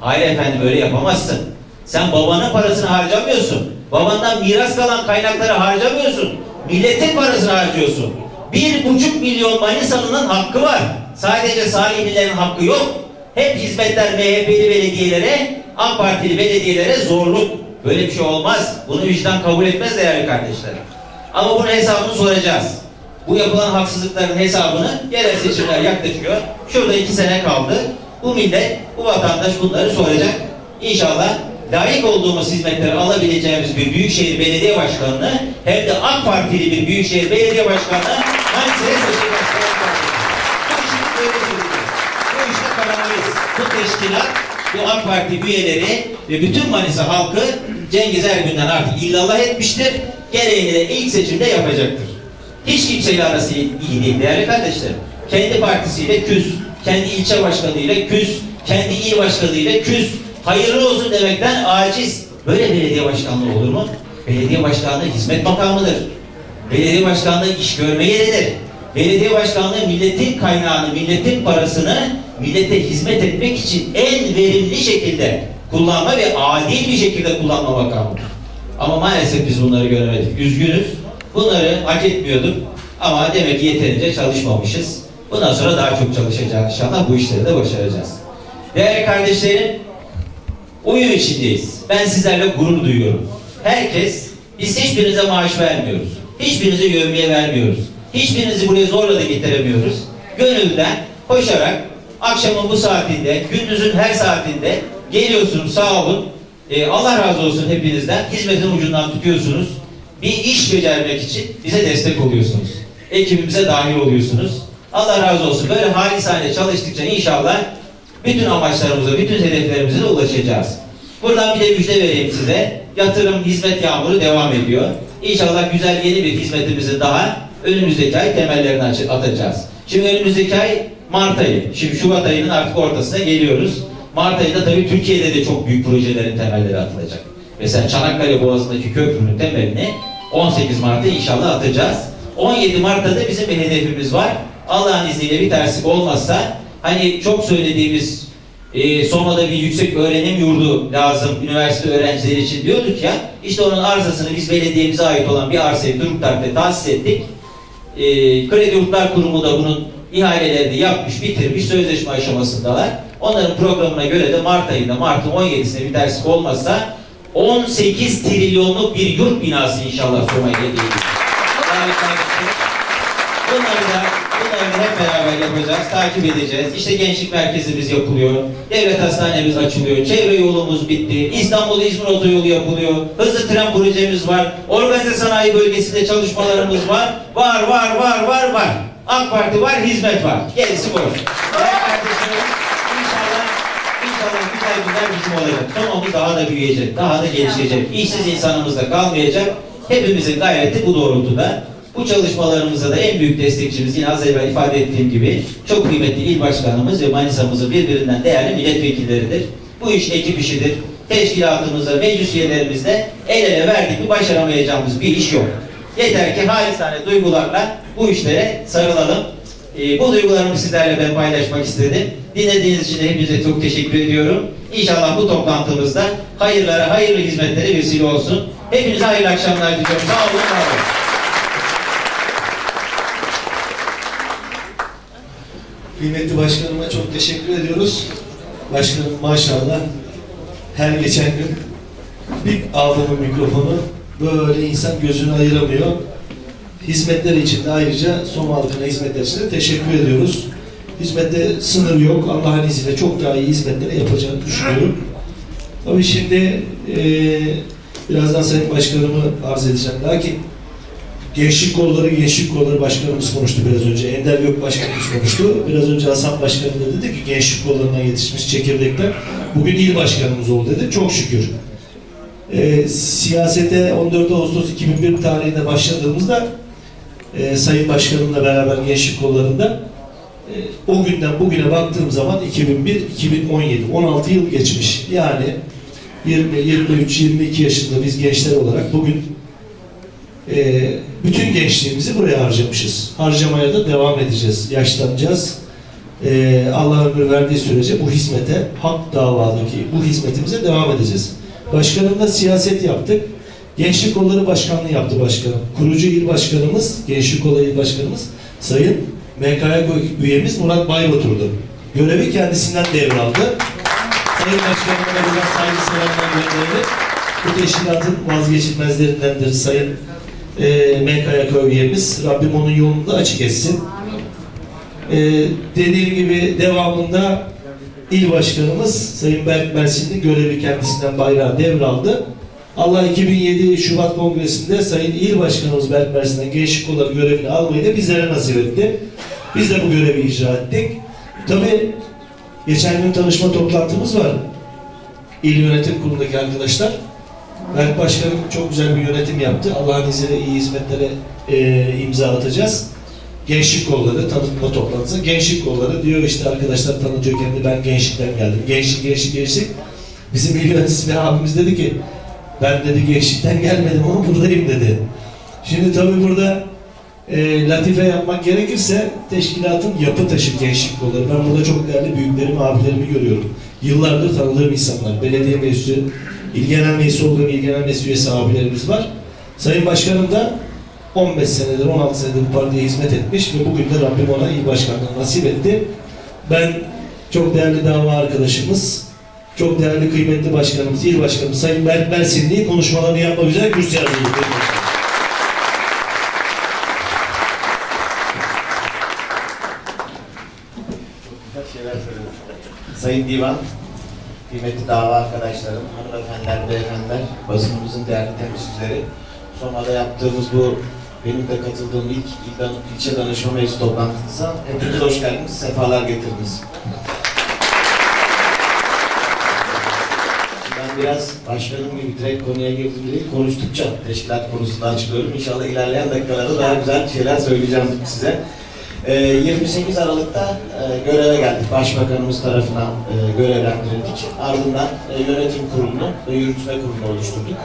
Hayır efendim öyle yapamazsın. Sen babanın parasını harcamıyorsun. Babandan miras kalan kaynakları harcamıyorsun. Milletin parasını harcıyorsun. Bir buçuk milyon Manisalı'nın hakkı var. Sadece Salihlilerin hakkı yok. Hep hizmetler MHP'li belediyelere, AK Partili belediyelere zorluk. Böyle bir şey olmaz. Bunu vicdan kabul etmez değerli kardeşlerim. Ama bunun hesabını soracağız. Bu yapılan haksızlıkların hesabını yerel seçimler yaklaşıyor. Şurada iki sene kaldı. Bu millet, bu vatandaş bunları soracak. İnşallah layık olduğumuz hizmetleri alabileceğimiz bir Büyükşehir Belediye Başkanı'nı hem de AK Partili bir Büyükşehir Belediye Başkanı'nı Manisa'ya seçecek. Bu işi böyle. Bu işte kararlıyız. Bu teşkilat, bu AK Parti üyeleri ve bütün Manisa halkı Cengiz Ergün'den artık illallah etmiştir. Gereğini de ilk seçimde yapacaktır. Hiç kimseyle arası iyi değil değerli kardeşlerim. Kendi partisiyle küs, kendi ilçe başkanıyla küs, kendi il başkanıyla küs, hayırlı olsun demekten aciz. Böyle belediye başkanlığı olur mu? Belediye başkanlığı hizmet makamıdır. Belediye başkanlığı iş görme yeridir. Belediye başkanlığı milletin kaynağını, milletin parasını millete hizmet etmek için en verimli şekilde kullanma ve adil bir şekilde kullanma makamıdır. Ama maalesef biz bunları göremedik. Üzgünüz. Bunları hak etmiyorduk. Ama demek ki yeterince çalışmamışız. Bundan sonra daha çok çalışacağız inşallah. Bu işleri de başaracağız. Değerli kardeşlerim, uyum içindeyiz. Ben sizlerle gurur duyuyorum. Herkes, biz hiçbirinize maaş vermiyoruz. Hiçbirinize yövmiye vermiyoruz. Hiçbirinizi buraya zorla da getiremiyoruz. Gönülden, koşarak, akşamın bu saatinde, gündüzün her saatinde geliyorsunuz sağ olun. Ee, Allah razı olsun hepinizden. Hizmetin ucundan tutuyorsunuz. bir iş becermek için bize destek oluyorsunuz. Ekibimize dahil oluyorsunuz. Allah razı olsun. Böyle halisane çalıştıkça inşallah bütün amaçlarımıza, bütün hedeflerimize de ulaşacağız. Buradan bir de müjde vereyim size. Yatırım, hizmet yağmuru devam ediyor. İnşallah güzel yeni bir hizmetimizin daha önümüzdeki ay temellerini atacağız. Şimdi önümüzdeki ay Mart ayı. Şimdi Şubat ayının artık ortasına geliyoruz. Mart ayında tabii Türkiye'de de çok büyük projelerin temelleri atılacak. Mesela Çanakkale Boğazı'ndaki köprünün temelini 18 Mart'ta inşallah atacağız. 17 Mart'ta da bizim bir hedefimiz var. Allah'ın izniyle bir terslik olmazsa hani çok söylediğimiz e, Soma'da bir yüksek öğrenim yurdu lazım üniversite öğrencileri için diyorduk ya. İşte onun arsasını biz belediyemize ait olan bir arsayı Duruktar'da tahsis ettik. E, Kredi Yurtlar Kurumu da bunun ihalelerini yapmış, bitirmiş, sözleşme aşamasındalar. Onların programına göre de Mart ayında, Mart'ın 17'sine bir terslik olmazsa 18 trilyonluk bir yurt binası inşallah Soma'ya gelecek. Bunları da, bunları da hep beraber yapacağız, takip edeceğiz. İşte gençlik merkezimiz yapılıyor, devlet hastanemiz açılıyor, çevre yolumuz bitti, İstanbul-İzmir otoyolu yapılıyor, hızlı tren projemiz var, organize sanayi bölgesinde çalışmalarımız var. Var, var, var, var, var. AK Parti var, hizmet var. Gerisi boş. Değerli kardeşlerim, İnşallah, inşallah güzel güzel bizim olacak. Sonumuz daha da büyüyecek, daha da gelişecek. İşsiz insanımız da kalmayacak. Hepimizin gayreti bu doğrultuda. Bu çalışmalarımıza da en büyük destekçimiz yine az evvel ifade ettiğim gibi çok kıymetli il başkanımız ve Manisa'mızın birbirinden değerli milletvekilleridir. Bu iş ekip işidir. Teşkilatımızda, meclis üyelerimizle el ele verdik mi başaramayacağımız bir iş yok. Yeter ki halisane duygularla bu işlere sarılalım. Ee, bu duygularımı sizlerle ben paylaşmak istedim. Dinlediğiniz için hepinize çok teşekkür ediyorum. İnşallah bu toplantımızda hayırlara, hayırlı hizmetlere vesile olsun. Hepinize hayırlı akşamlar diliyorum. Sağ olun, var olun. Kıymetli başkanıma çok teşekkür ediyoruz. Başkanım maşallah her geçen gün bir aldı bu mikrofonu böyle insan gözünü ayıramıyor. Hizmetleri için de ayrıca Soma halkına hizmetler için de teşekkür ediyoruz. Hizmette sınır yok. Allah'ın izniyle çok daha iyi hizmetleri yapacağını düşünüyorum. Tabii şimdi eee birazdan Sayın Başkanımı arz edeceğim. Lakin Gençlik kolları, gençlik kolları başkanımız konuştu biraz önce. Ender Gök başkanımız konuştu. Biraz önce Hasan başkanım da dedi ki gençlik kollarından yetişmiş çekirdekler. Bugün il başkanımız oldu dedi. Çok şükür. Ee, siyasete 14 Ağustos 2001 tarihinde başladığımızda e, Sayın Başkanımla beraber gençlik kollarında e, o günden bugüne baktığım zaman 2001-2017 16 yıl geçmiş. Yani 20, 23, 22 yaşında biz gençler olarak bugün e, bütün gençliğimizi buraya harcamışız. Harcamaya da devam edeceğiz. Yaşlanacağız. E, Allah ömür verdiği sürece bu hizmete, hak davadaki bu hizmetimize devam edeceğiz. Başkanımla siyaset yaptık. Gençlik Kolları Başkanlığı yaptı başkanım. Kurucu il başkanımız, Gençlik Kolları il başkanımız Sayın MKY üyemiz Murat Baybatur'du. Görevi kendisinden devraldı. Sayın Başkanım'a buradan saygı selamlar gönderelim. Bu teşkilatın vazgeçilmezlerindendir Sayın e, MKYK üyemiz. Rabbim onun yolunu da açık etsin. E, dediğim gibi devamında il başkanımız Sayın Berk Mersinli görevi kendisinden bayrağı devraldı. Allah 2007 Şubat Kongresi'nde Sayın İl Başkanımız Berk Mersin'den gençlik kolları görevini almayı da bizlere nasip etti. Biz de bu görevi icra ettik. Tabii geçen gün tanışma toplantımız var. İl Yönetim Kurulu'ndaki arkadaşlar. Berk Başkanım çok güzel bir yönetim yaptı. Allah'ın izniyle iyi hizmetlere e, imza atacağız. Gençlik kolları tanıtma toplantısı. Gençlik kolları diyor işte arkadaşlar tanıtıyor kendi ben gençlikten geldim. Gençlik, gençlik, gençlik. Bizim il yöneticisi abimiz dedi ki ben dedi gençlikten gelmedim ama buradayım dedi. Şimdi tabii burada e, latife yapmak gerekirse teşkilatın yapı taşı gençlik kolları. Ben burada çok değerli büyüklerimi, abilerimi görüyorum. Yıllardır tanıdığım insanlar. Belediye meclisi, İl Genel Meclisi olduğum İl Genel Meclisi üyesi abilerimiz var. Sayın Başkanım da 15 senedir, 16 senedir bu partiye hizmet etmiş ve bugün de Rabbim ona il başkanlığı nasip etti. Ben çok değerli dava arkadaşımız, çok değerli kıymetli başkanımız, il başkanımız Sayın Berk Mersinli konuşmalarını yapmak üzere kürsüye alıyorum. Sayın Divan, kıymetli dava arkadaşlarım, hanımefendiler, beyefendiler, basınımızın değerli temsilcileri, Soma'da yaptığımız bu benim de katıldığım ilk il dan- ilçe danışma meclis toplantısına hepiniz hoş geldiniz, sefalar getirdiniz. Ben biraz başkanım gibi direkt konuya girdim değil, konuştukça teşkilat konusunda açılıyorum. İnşallah ilerleyen dakikalarda daha güzel şeyler söyleyeceğim size. Ee, 28 Aralık'ta e, göreve geldik. Başbakanımız tarafından e, görevlendirildik. Ardından e, yönetim kurulunu ve yürütme kurulunu oluşturduk.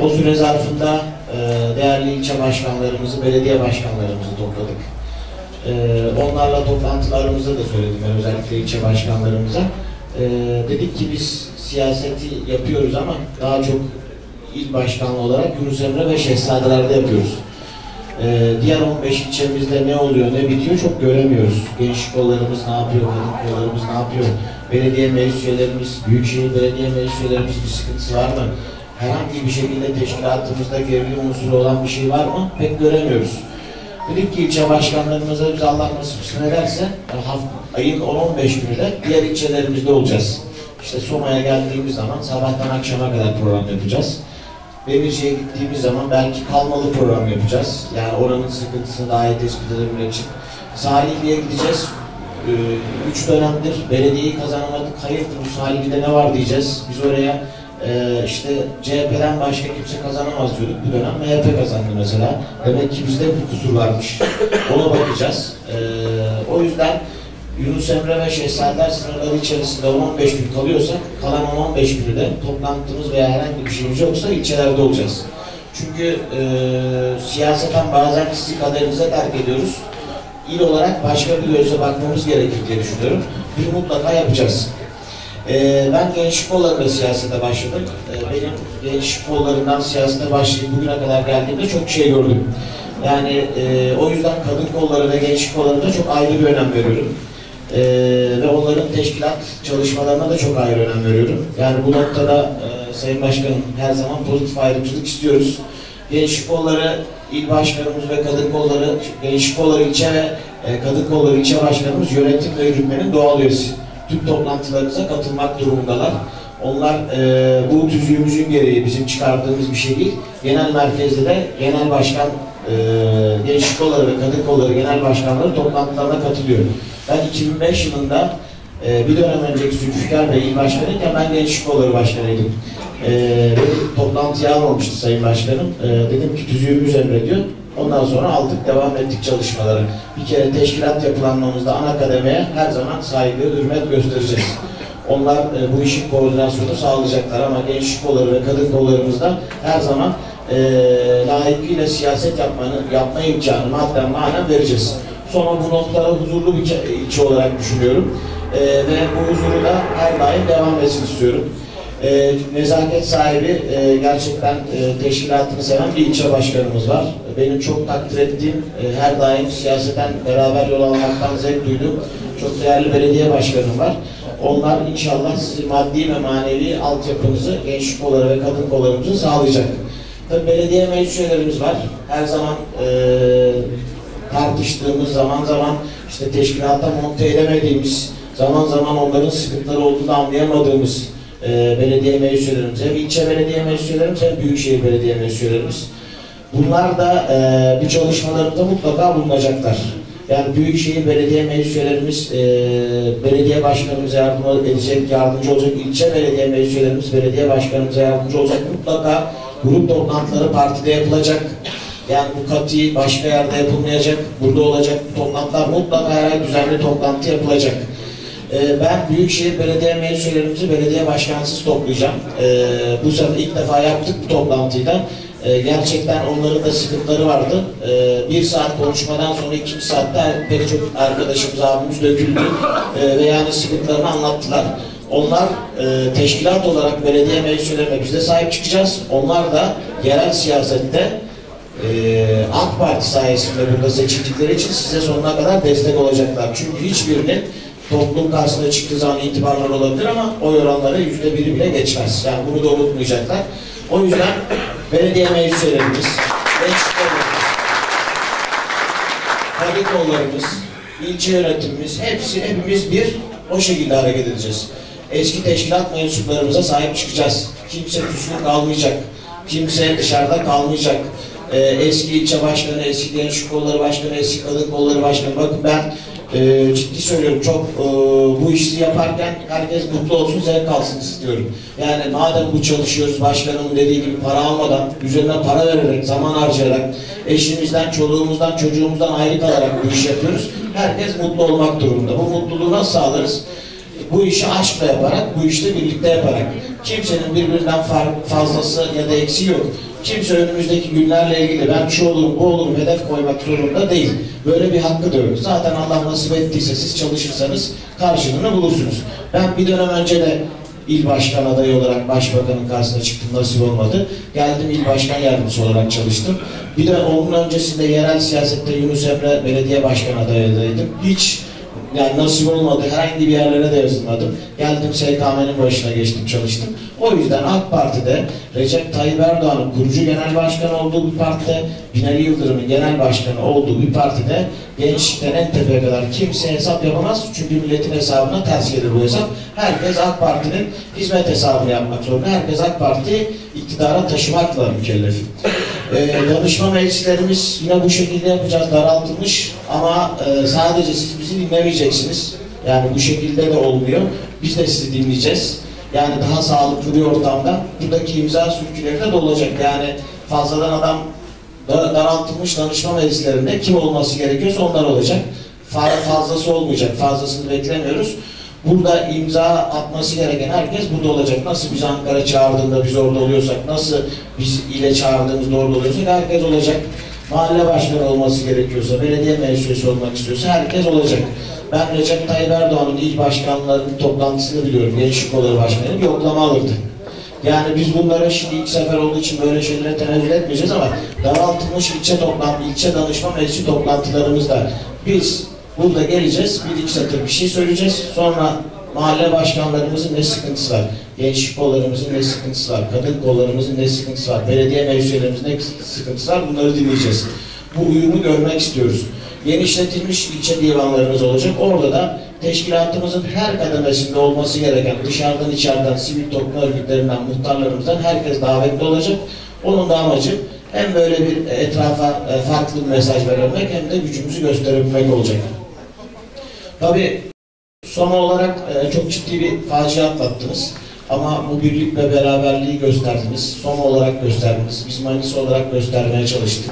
O süre zarfında değerli ilçe başkanlarımızı, belediye başkanlarımızı topladık. E, onlarla toplantılarımızda da söyledim ben özellikle ilçe başkanlarımıza. E, dedik ki biz siyaseti yapıyoruz ama daha çok il başkanlığı olarak Yunus Emre ve Şehzadeler'de yapıyoruz. Ee, diğer 15 ilçemizde ne oluyor, ne bitiyor çok göremiyoruz. Gençlik kollarımız ne yapıyor, kadın kollarımız ne yapıyor, belediye meclis üyelerimiz, büyükşehir belediye meclis üyelerimiz bir sıkıntısı var mı? Herhangi bir şekilde teşkilatımızda gerilim unsuru olan bir şey var mı? Pek göremiyoruz. Dedik ki ilçe başkanlarımıza biz Allah nasip kısmet ederse ayın 10-15 günü de diğer ilçelerimizde olacağız. İşte Soma'ya geldiğimiz zaman sabahtan akşama kadar program yapacağız. Demirci'ye gittiğimiz zaman belki kalmalı program yapacağız. Yani oranın sıkıntısını daha iyi tespit edebilmek. Salihli'ye gideceğiz. Ee, üç dönemdir belediyeyi kazanamadık. Hayırdır bu Salihli'de ne var diyeceğiz. Biz oraya e, işte CHP'den başka kimse kazanamaz diyorduk. Bu dönem MHP kazandı mesela. Demek ki bizde bir kusur varmış. Ona bakacağız. Ee, o yüzden Yunus Emre ve Şehzadeler sınırları içerisinde 10-15 gün kalıyorsak kalan 15 günü de toplantımız veya herhangi bir şeyimiz yoksa ilçelerde olacağız. Çünkü e, siyaseten bazen sizi kaderinize terk ediyoruz. İl olarak başka bir gözle bakmamız gerekir diye düşünüyorum. Bir mutlaka yapacağız. E, ben gençlik kollarında siyasete başladım. E, benim gençlik kollarından siyasete başlayıp bugüne kadar geldiğimde çok şey gördüm. Yani e, o yüzden kadın kolları ve gençlik kollarına çok ayrı bir önem veriyorum. Ee, ve onların teşkilat çalışmalarına da çok ayrı önem veriyorum. Yani bu noktada e, Sayın Başkanım her zaman pozitif ayrımcılık istiyoruz. Gençlik kolları il başkanımız ve kadın kolları, gençlik kolları ilçe ve e, kadın kolları ilçe başkanımız yönetim ve yürütmenin doğal üyesi. Tüm toplantılarımıza katılmak durumundalar. Onlar e, bu tüzüğümüzün gereği bizim çıkardığımız bir şey değil. Genel merkezde de genel başkan e, gençlik kolları ve kadın kolları genel başkanları toplantılarına katılıyor. Ben 2005 yılında e, bir dönem önceki Zülfikar Bey il başkanıyken ben gençlik kolları başkanıydım. E, toplantıya almamıştı Sayın Başkanım. E, dedim ki tüzüğümüz emrediyor. Ondan sonra aldık, devam ettik çalışmaları. Bir kere teşkilat yapılanmamızda ana kademeye her zaman saygı, hürmet göstereceğiz. Onlar e, bu işin koordinasyonu sağlayacaklar ama gençlik kolları ve kadın kollarımızda her zaman e, layıkıyla siyaset yapmanın, yapma imkanı madden manen vereceğiz. Sonra bu noktada huzurlu bir ilçe olarak düşünüyorum. E, ve bu huzuru da her daim devam etsin istiyorum. E, nezaket sahibi e, gerçekten e, teşkilatını seven bir ilçe başkanımız var. Benim çok takdir ettiğim, e, her daim siyaseten beraber yol almaktan zevk duyduğum çok değerli belediye başkanım var. Onlar inşallah sizin maddi ve manevi altyapınızı gençlik kolları ve kadın kollarımızı sağlayacak. Tabii belediye meclis var. Her zaman e, tartıştığımız, zaman zaman işte teşkilatta monte edemediğimiz, zaman zaman onların sıkıntıları olduğunu anlayamadığımız e, belediye meclis üyelerimiz, hem ilçe belediye meclis üyelerimiz hem büyükşehir belediye meclis üyelerimiz. Bunlar da e, bu çalışmalarımızda mutlaka bulunacaklar. Yani Büyükşehir Belediye Meclis üyelerimiz, e, belediye başkanımıza yardım edecek, yardımcı olacak. ilçe belediye meclis üyelerimiz, belediye başkanımıza yardımcı olacak. Mutlaka grup toplantıları partide yapılacak. Yani bu katı başka yerde yapılmayacak, burada olacak toplantılar mutlaka her ay düzenli toplantı yapılacak. Ee, ben Büyükşehir Belediye Meclis üyelerimizi belediye başkansız toplayacağım. Ee, bu sefer ilk defa yaptık bu toplantıyı da. Ee, gerçekten onların da sıkıntıları vardı. Bir saat konuşmadan sonra ikinci saatte pek çok arkadaşımız, abimiz döküldü ee, ve yani sıkıntılarını anlattılar. Onlar e, teşkilat olarak belediye meclis üyelerine biz de sahip çıkacağız. Onlar da yerel siyasette e, AK Parti sayesinde burada seçildikleri için size sonuna kadar destek olacaklar. Çünkü hiçbirinin toplum karşısında çıktığı zaman itibarlar olabilir ama oy oranları yüzde biri bile geçmez. Yani bunu da unutmayacaklar. O yüzden belediye meclis üyelerimiz, gençlik kollarımız, ilçe yönetimimiz, hepsi hepimiz bir o şekilde hareket edeceğiz. Eski teşkilat mensuplarımıza sahip çıkacağız. Kimse küskün kalmayacak. Kimse dışarıda kalmayacak. Ee, eski ilçe başkanı, eski gençlik kolları başkanı, eski kadın kolları başkanı. Bakın ben e, ciddi söylüyorum çok e, bu işi yaparken herkes mutlu olsun, zevk alsın istiyorum. Yani madem bu çalışıyoruz başkanımın dediği gibi para almadan, üzerine para vererek, zaman harcayarak, eşimizden, çoluğumuzdan, çocuğumuzdan ayrı kalarak bu işi yapıyoruz. Herkes mutlu olmak durumunda. Bu mutluluğu nasıl sağlarız? Bu işi aşkla yaparak, bu işte birlikte yaparak. Kimsenin birbirinden fazlası ya da eksiği yok. Kimse önümüzdeki günlerle ilgili ben şu olurum, bu olurum hedef koymak zorunda değil. Böyle bir hakkı da yok. Zaten Allah nasip ettiyse siz çalışırsanız karşılığını bulursunuz. Ben bir dönem önce de il başkan adayı olarak başbakanın karşısına çıktım nasip olmadı. Geldim il başkan yardımcısı olarak çalıştım. Bir de onun öncesinde yerel siyasette Yunus Emre belediye başkan adayıydım. Hiç yani nasip olmadı. Herhangi bir yerlere de yazılmadım. Geldim SKM'nin başına geçtim, çalıştım. O yüzden AK Parti'de Recep Tayyip Erdoğan'ın kurucu genel başkan olduğu bir partide, Binali Yıldırım'ın genel başkanı olduğu bir partide gençlikten en tepeye kadar kimse hesap yapamaz. Çünkü milletin hesabına ters gelir bu hesap. Herkes AK Parti'nin hizmet hesabını yapmak zorunda. Herkes AK Parti'yi iktidara taşımakla mükellef. Ee, danışma meclislerimiz yine bu şekilde yapacağız, daraltılmış ama e, sadece siz bizi dinlemeyeceksiniz. Yani bu şekilde de olmuyor. Biz de sizi dinleyeceğiz. Yani daha sağlıklı bir ortamda buradaki imza sürücüleri de olacak. Yani fazladan adam da- daraltılmış danışma meclislerinde kim olması gerekiyorsa onlar olacak. Fa- Fazlası olmayacak. Fazlasını beklemiyoruz. Burada imza atması gereken herkes burada olacak. Nasıl biz Ankara çağırdığında biz orada oluyorsak, nasıl biz ile çağırdığımızda orada oluyorsak herkes olacak. Mahalle başkanı olması gerekiyorsa, belediye meclisi olmak istiyorsa herkes olacak. Ben Recep Tayyip Erdoğan'ın il başkanlarının toplantısını biliyorum. Gençlik Kolları Başkanı yoklama alırdı. Yani biz bunlara şimdi ilk sefer olduğu için böyle şeylere tenezzül etmeyeceğiz ama daraltılmış ilçe toplantı, ilçe danışma meclisi toplantılarımızda biz burada geleceğiz, bir iki satır bir şey söyleyeceğiz. Sonra mahalle başkanlarımızın ne sıkıntısı var, gençlik kollarımızın ne sıkıntısı var, kadın kollarımızın ne sıkıntısı var, belediye meclislerimizin ne sıkıntısı var bunları dinleyeceğiz. Bu uyumu görmek istiyoruz. Genişletilmiş ilçe divanlarımız olacak. Orada da teşkilatımızın her kademesinde olması gereken dışarıdan içeriden sivil toplum örgütlerinden, muhtarlarımızdan herkes davetli olacak. Onun da amacı hem böyle bir etrafa e, farklı bir mesaj verebilmek hem de gücümüzü gösterebilmek olacak. Tabii son olarak e, çok ciddi bir facia atlattınız. Ama bu birlik ve beraberliği gösterdiniz. Son olarak gösterdiniz. Biz Manisa olarak göstermeye çalıştık.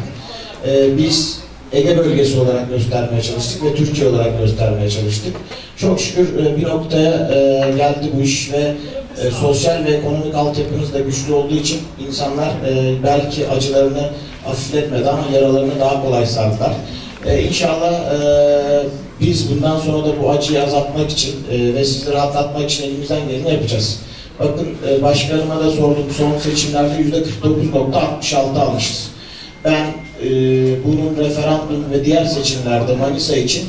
E, biz Ege bölgesi olarak göstermeye çalıştık ve Türkiye olarak göstermeye çalıştık. Çok şükür e, bir noktaya e, geldi bu iş ve e, sosyal ve ekonomik altyapımız da güçlü olduğu için insanlar e, belki acılarını hafifletmedi ama yaralarını daha kolay sardılar. E, inşallah e, biz bundan sonra da bu acıyı azaltmak için e, ve sizi rahatlatmak için elimizden geleni yapacağız. Bakın e, başkanıma da sordum son seçimlerde %49.66 almışız. Ben e, bunun referandum ve diğer seçimlerde Manisa için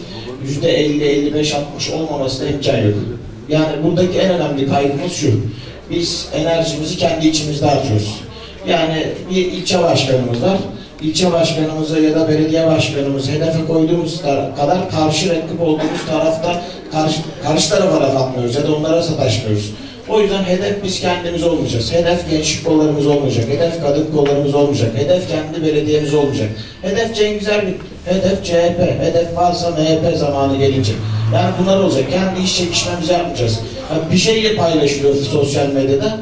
%50-55-60 olmamasına imkan yok. Yani buradaki en önemli kaygımız şu. Biz enerjimizi kendi içimizde harcıyoruz. Yani bir ilçe başkanımız var. İlçe başkanımıza ya da belediye başkanımız hedefe koyduğumuz kadar karşı rakip olduğumuz tarafta karşı, karşı tarafa laf atmıyoruz ya da onlara sataşmıyoruz. O yüzden hedef biz kendimiz olmayacağız. Hedef gençlik kollarımız olmayacak. Hedef kadın kollarımız olmayacak. Hedef kendi belediyemiz olmayacak. Hedef Cengiz Ergün. Hedef CHP. Hedef varsa MHP zamanı gelince. Yani bunlar olacak. Kendi iş çekişmemizi yapmayacağız. Yani bir şey paylaşılıyor sosyal medyada.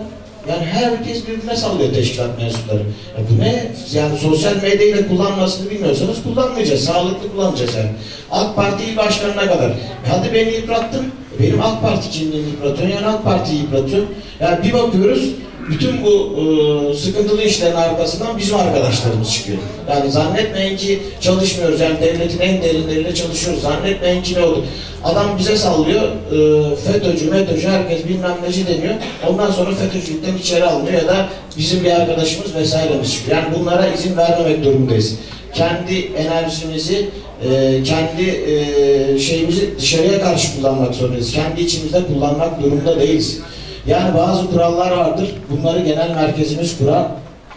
Yani herkes birbirine sallıyor teşkilat mensupları. Ya bu ne? Yani sosyal medyayı da kullanmasını bilmiyorsanız kullanmayacağız. Sağlıklı kullanacağız yani. AK Parti il başkanına kadar. Hadi beni yıprattın. Benim AK Parti kimliğimi yıpratıyor. Yani AK Parti'yi yıpratıyor. Yani bir bakıyoruz bütün bu e, sıkıntılı işlerin arkasından bizim arkadaşlarımız çıkıyor. Yani zannetmeyin ki çalışmıyoruz. Yani devletin en derinleriyle çalışıyoruz. Zannetmeyin ki ne oldu. Adam bize sallıyor. E, FETÖ'cü, METÖ'cü herkes bilmem neci deniyor. Ondan sonra FETÖ'cülükten içeri alınıyor ya da bizim bir arkadaşımız vesairemiz çıkıyor. Yani bunlara izin vermemek durumundayız. Kendi enerjimizi, e, kendi e, şeyimizi dışarıya karşı kullanmak zorundayız. Kendi içimizde kullanmak durumunda değiliz. Yani bazı kurallar vardır. Bunları genel merkezimiz kurar,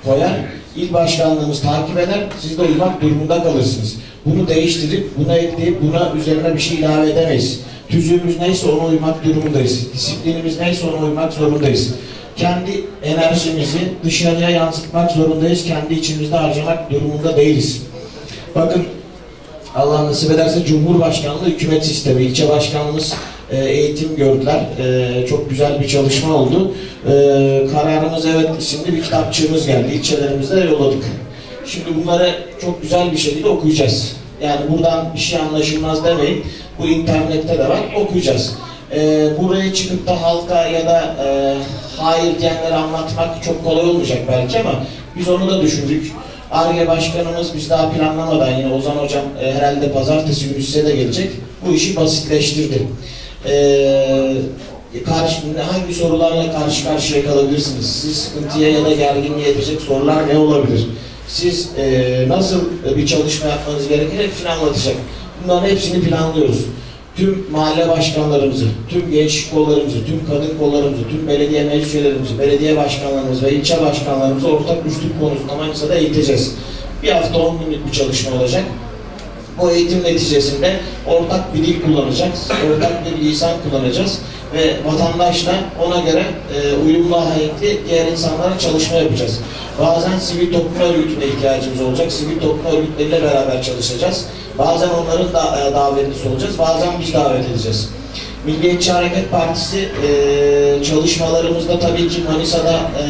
koyar. İl başkanlığımız takip eder. Siz de uymak durumunda kalırsınız. Bunu değiştirip, buna ekleyip, buna üzerine bir şey ilave edemeyiz. Tüzüğümüz neyse ona uymak durumundayız. Disiplinimiz neyse ona uymak zorundayız. kendi enerjimizi dışarıya yansıtmak zorundayız. Kendi içimizde harcamak durumunda değiliz. Bakın Allah nasip ederse Cumhurbaşkanlığı hükümet sistemi, ilçe başkanımız e, eğitim gördüler. E, çok güzel bir çalışma oldu. E, Kararımız Evet isimli bir kitapçığımız geldi. İlçelerimizde yolladık. Şimdi bunları çok güzel bir şekilde okuyacağız. Yani buradan bir şey anlaşılmaz demeyin. Bu internette de var. Okuyacağız. Buraya çıkıp da halka ya da hayır diyenleri anlatmak çok kolay olmayacak belki ama biz onu da düşündük. ARGE Başkanımız biz daha planlamadan yine Ozan Hocam e, herhalde pazartesi günü size de gelecek. Bu işi basitleştirdi. E, karşı, hangi sorularla karşı karşıya kalabilirsiniz? Siz sıkıntıya ya da gerginliğe edecek sorular ne olabilir? Siz e, nasıl bir çalışma yapmanız gerekir hepsini anlatacak. Bunların hepsini planlıyoruz. Tüm mahalle başkanlarımızı, tüm gençlik kollarımızı, tüm kadın kollarımızı, tüm belediye meclis üyelerimizi, belediye başkanlarımızı ve ilçe başkanlarımızı ortak üstlük konusunda Manisa'da eğiteceğiz. Bir hafta 10 günlük bir çalışma olacak. Bu eğitim neticesinde ortak bir dil kullanacağız, ortak bir lisan kullanacağız ve vatandaşla ona göre e, uyumlu ahenkli diğer insanlara çalışma yapacağız. Bazen sivil toplum örgütüne ihtiyacımız olacak. Sivil toplum örgütleriyle beraber çalışacağız. Bazen onların da e, davetlisi olacağız. Bazen biz davet edeceğiz. Milliyetçi Hareket Partisi e, çalışmalarımızda tabii ki Manisa'da e,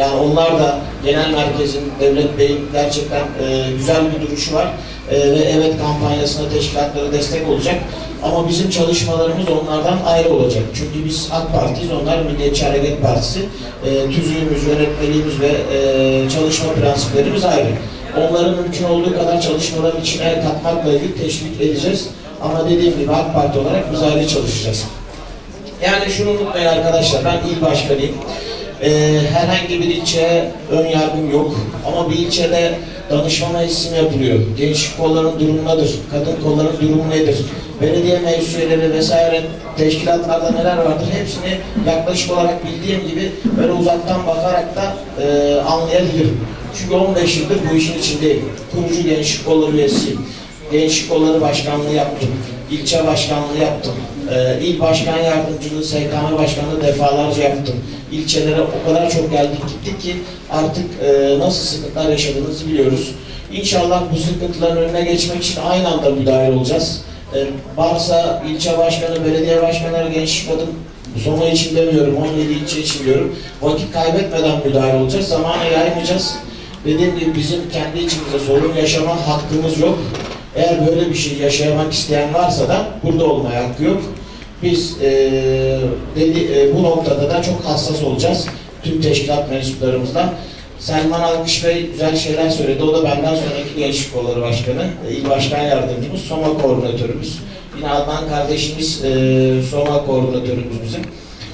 yani onlar da genel merkezin Devlet Bey'in gerçekten e, güzel bir duruşu var e, ve evet kampanyasına teşkilatları destek olacak. Ama bizim çalışmalarımız onlardan ayrı olacak. Çünkü biz AK Parti'yiz, onlar Milliyetçi Hareket Partisi. E, tüzüğümüz, yönetmeliğimiz ve e, çalışma prensiplerimiz ayrı. Onların mümkün olduğu kadar çalışmaların içine katmakla ilgili teşvik edeceğiz. Ama dediğim gibi AK Parti olarak biz ayrı çalışacağız. Yani şunu unutmayın arkadaşlar, ben il başkanıyım. Ee, herhangi bir ilçeye ön yargım yok. Ama bir ilçede danışma meclisi yapılıyor? Gençlik kollarının durumu nedir? Kadın kollarının durumu nedir? Belediye meclis üyeleri vesaire teşkilatlarda neler vardır? Hepsini yaklaşık olarak bildiğim gibi böyle uzaktan bakarak da e, anlayabilirim. Çünkü 15 yıldır bu işin içindeyim. Kurucu gençlik kolları üyesiyim. Gençlik kolları başkanlığı yaptım. İlçe başkanlığı yaptım. Ee, il başkan yardımcılığı, SKM başkanlığı defalarca yaptım. İlçelere o kadar çok geldik gittik ki artık e, nasıl sıkıntılar yaşadığınızı biliyoruz. İnşallah bu sıkıntıların önüne geçmek için aynı anda müdahil olacağız. E, varsa ilçe başkanı, belediye başkanları, gençlik kadın Soma için demiyorum, 17 ilçe için diyorum. Vakit kaybetmeden müdahil olacağız. Zamanı yaymayacağız. Dediğim gibi bizim kendi içimizde sorun yaşama hakkımız yok. Eğer böyle bir şey yaşamak isteyen varsa da burada olmaya hakkı yok. Biz e, dedi, e, bu noktada da çok hassas olacağız. Tüm teşkilat mensuplarımızla. Selman Alkış Bey güzel şeyler söyledi. O da benden sonraki Gençlik Kolları Başkanı, İl Başkan Yardımcımız, Soma Koordinatörümüz. Yine Adnan kardeşimiz e, Soma Koordinatörümüz bizim.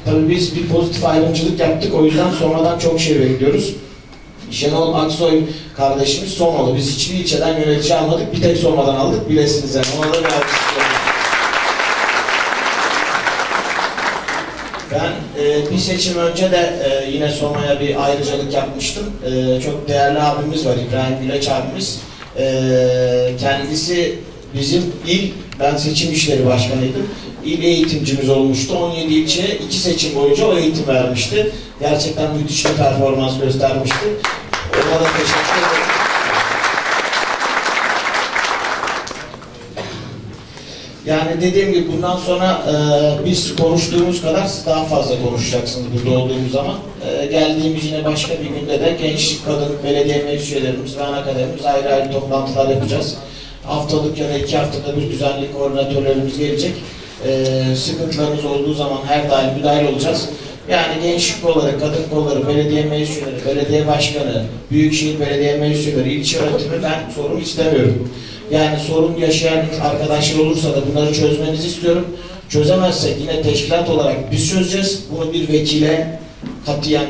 Tabii biz bir pozitif ayrımcılık yaptık. O yüzden Soma'dan çok şey bekliyoruz. Şenol Aksoy kardeşimiz Somalı. Biz hiçbir ilçeden yönetici almadık. Bir tek Soma'dan aldık. Bilesiniz yani. Ona da bir. Ben e, bir seçim önce de e, yine Soma'ya bir ayrıcalık yapmıştım. E, çok değerli abimiz var, İbrahim Güleç abimiz. E, kendisi bizim il, ben seçim işleri başkanıydım. İl eğitimcimiz olmuştu. 17 ilçeye iki seçim boyunca o eğitim vermişti. Gerçekten müthiş bir performans göstermişti. Ona da teşekkür ederim. Yani dediğim gibi bundan sonra e, biz konuştuğumuz kadar daha fazla konuşacaksınız burada olduğumuz zaman. E, geldiğimiz yine başka bir günde de gençlik, kadın, belediye meclis üyelerimiz ve ana akademimiz ayrı ayrı toplantılar yapacağız. Haftalık ya da iki haftada bir düzenli koordinatörlerimiz gelecek. E, sıkıntılarınız olduğu zaman her daim müdahil olacağız. Yani gençlik kolları, kadın kolları, belediye meclis üyeleri, belediye başkanı, büyükşehir belediye meclis üyeleri, ilçe yönetimi ben sorun istemiyorum. Yani sorun yaşayan arkadaşlar olursa da bunları çözmenizi istiyorum. Çözemezsek yine teşkilat olarak biz çözeceğiz. Bunu bir vekile katiyen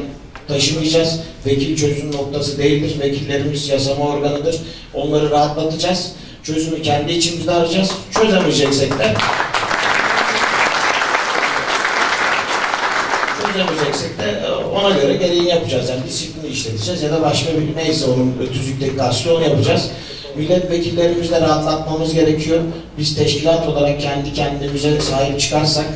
taşımayacağız. Vekil çözüm noktası değildir. Vekillerimiz yasama organıdır. Onları rahatlatacağız. Çözümü kendi içimizde arayacağız. Çözemeyeceksek de çözemeyeceksek de ona göre gereğini yapacağız. Yani disiplini işleteceğiz ya da başka bir neyse onun tüzükteki karşılığı onu yapacağız. Milletvekillerimizi de rahatlatmamız gerekiyor. Biz teşkilat olarak kendi kendimize sahip çıkarsak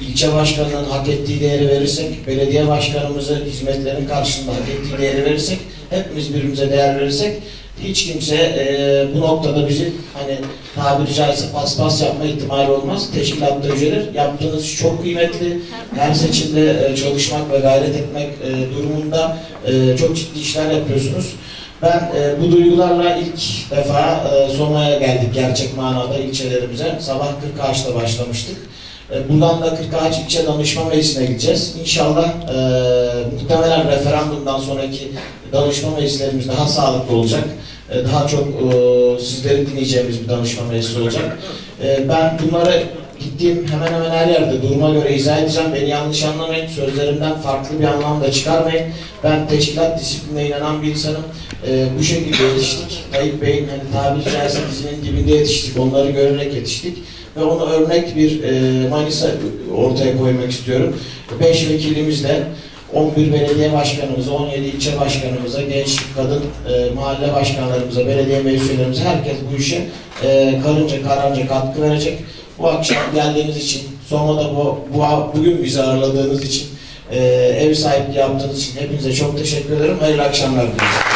ilçe başkanının hak ettiği değeri verirsek, belediye başkanımızı hizmetlerin karşılığında hak ettiği değeri verirsek, hepimiz birbirimize değer verirsek, hiç kimse e, bu noktada bizi hani tabiri caizse paspas yapma ihtimali olmaz. Teşkilatta ücelir. Yaptığınız çok kıymetli. Her seçimde e, çalışmak ve gayret etmek e, durumunda e, çok ciddi işler yapıyorsunuz. Ben e, bu duygularla ilk defa e, Soma'ya geldik gerçek manada ilçelerimize. Sabah 40 ağaçta başlamıştık. E, buradan da 40 ağaç ilçe danışma meclisine gideceğiz. İnşallah e, muhtemelen referandumdan sonraki danışma meclislerimiz daha sağlıklı olacak. E, daha çok e, sizleri dinleyeceğimiz bir danışma meclisi olacak. E, ben bunları gittiğim hemen hemen her yerde duruma göre izah edeceğim. Beni yanlış anlamayın. Sözlerimden farklı bir anlam da çıkarmayın. Ben teşkilat disiplinine inanan bir insanım. E, bu şekilde yetiştik. Tayyip Bey'in hani tabiri caizse dizinin dibinde yetiştik. Onları görerek yetiştik. Ve onu örnek bir e, Manisa ortaya koymak istiyorum. Beş vekilimizle 11 belediye başkanımıza, 17 ilçe başkanımıza, gençlik, kadın, e, mahalle başkanlarımıza, belediye meclislerimize herkes bu işe e, karınca kararınca katkı verecek. Bu akşam geldiğiniz için, sonra da bu, bu bugün bizi ağırladığınız için, e, ev sahipliği yaptığınız için hepinize çok teşekkür ederim. Hayırlı akşamlar diliyorum.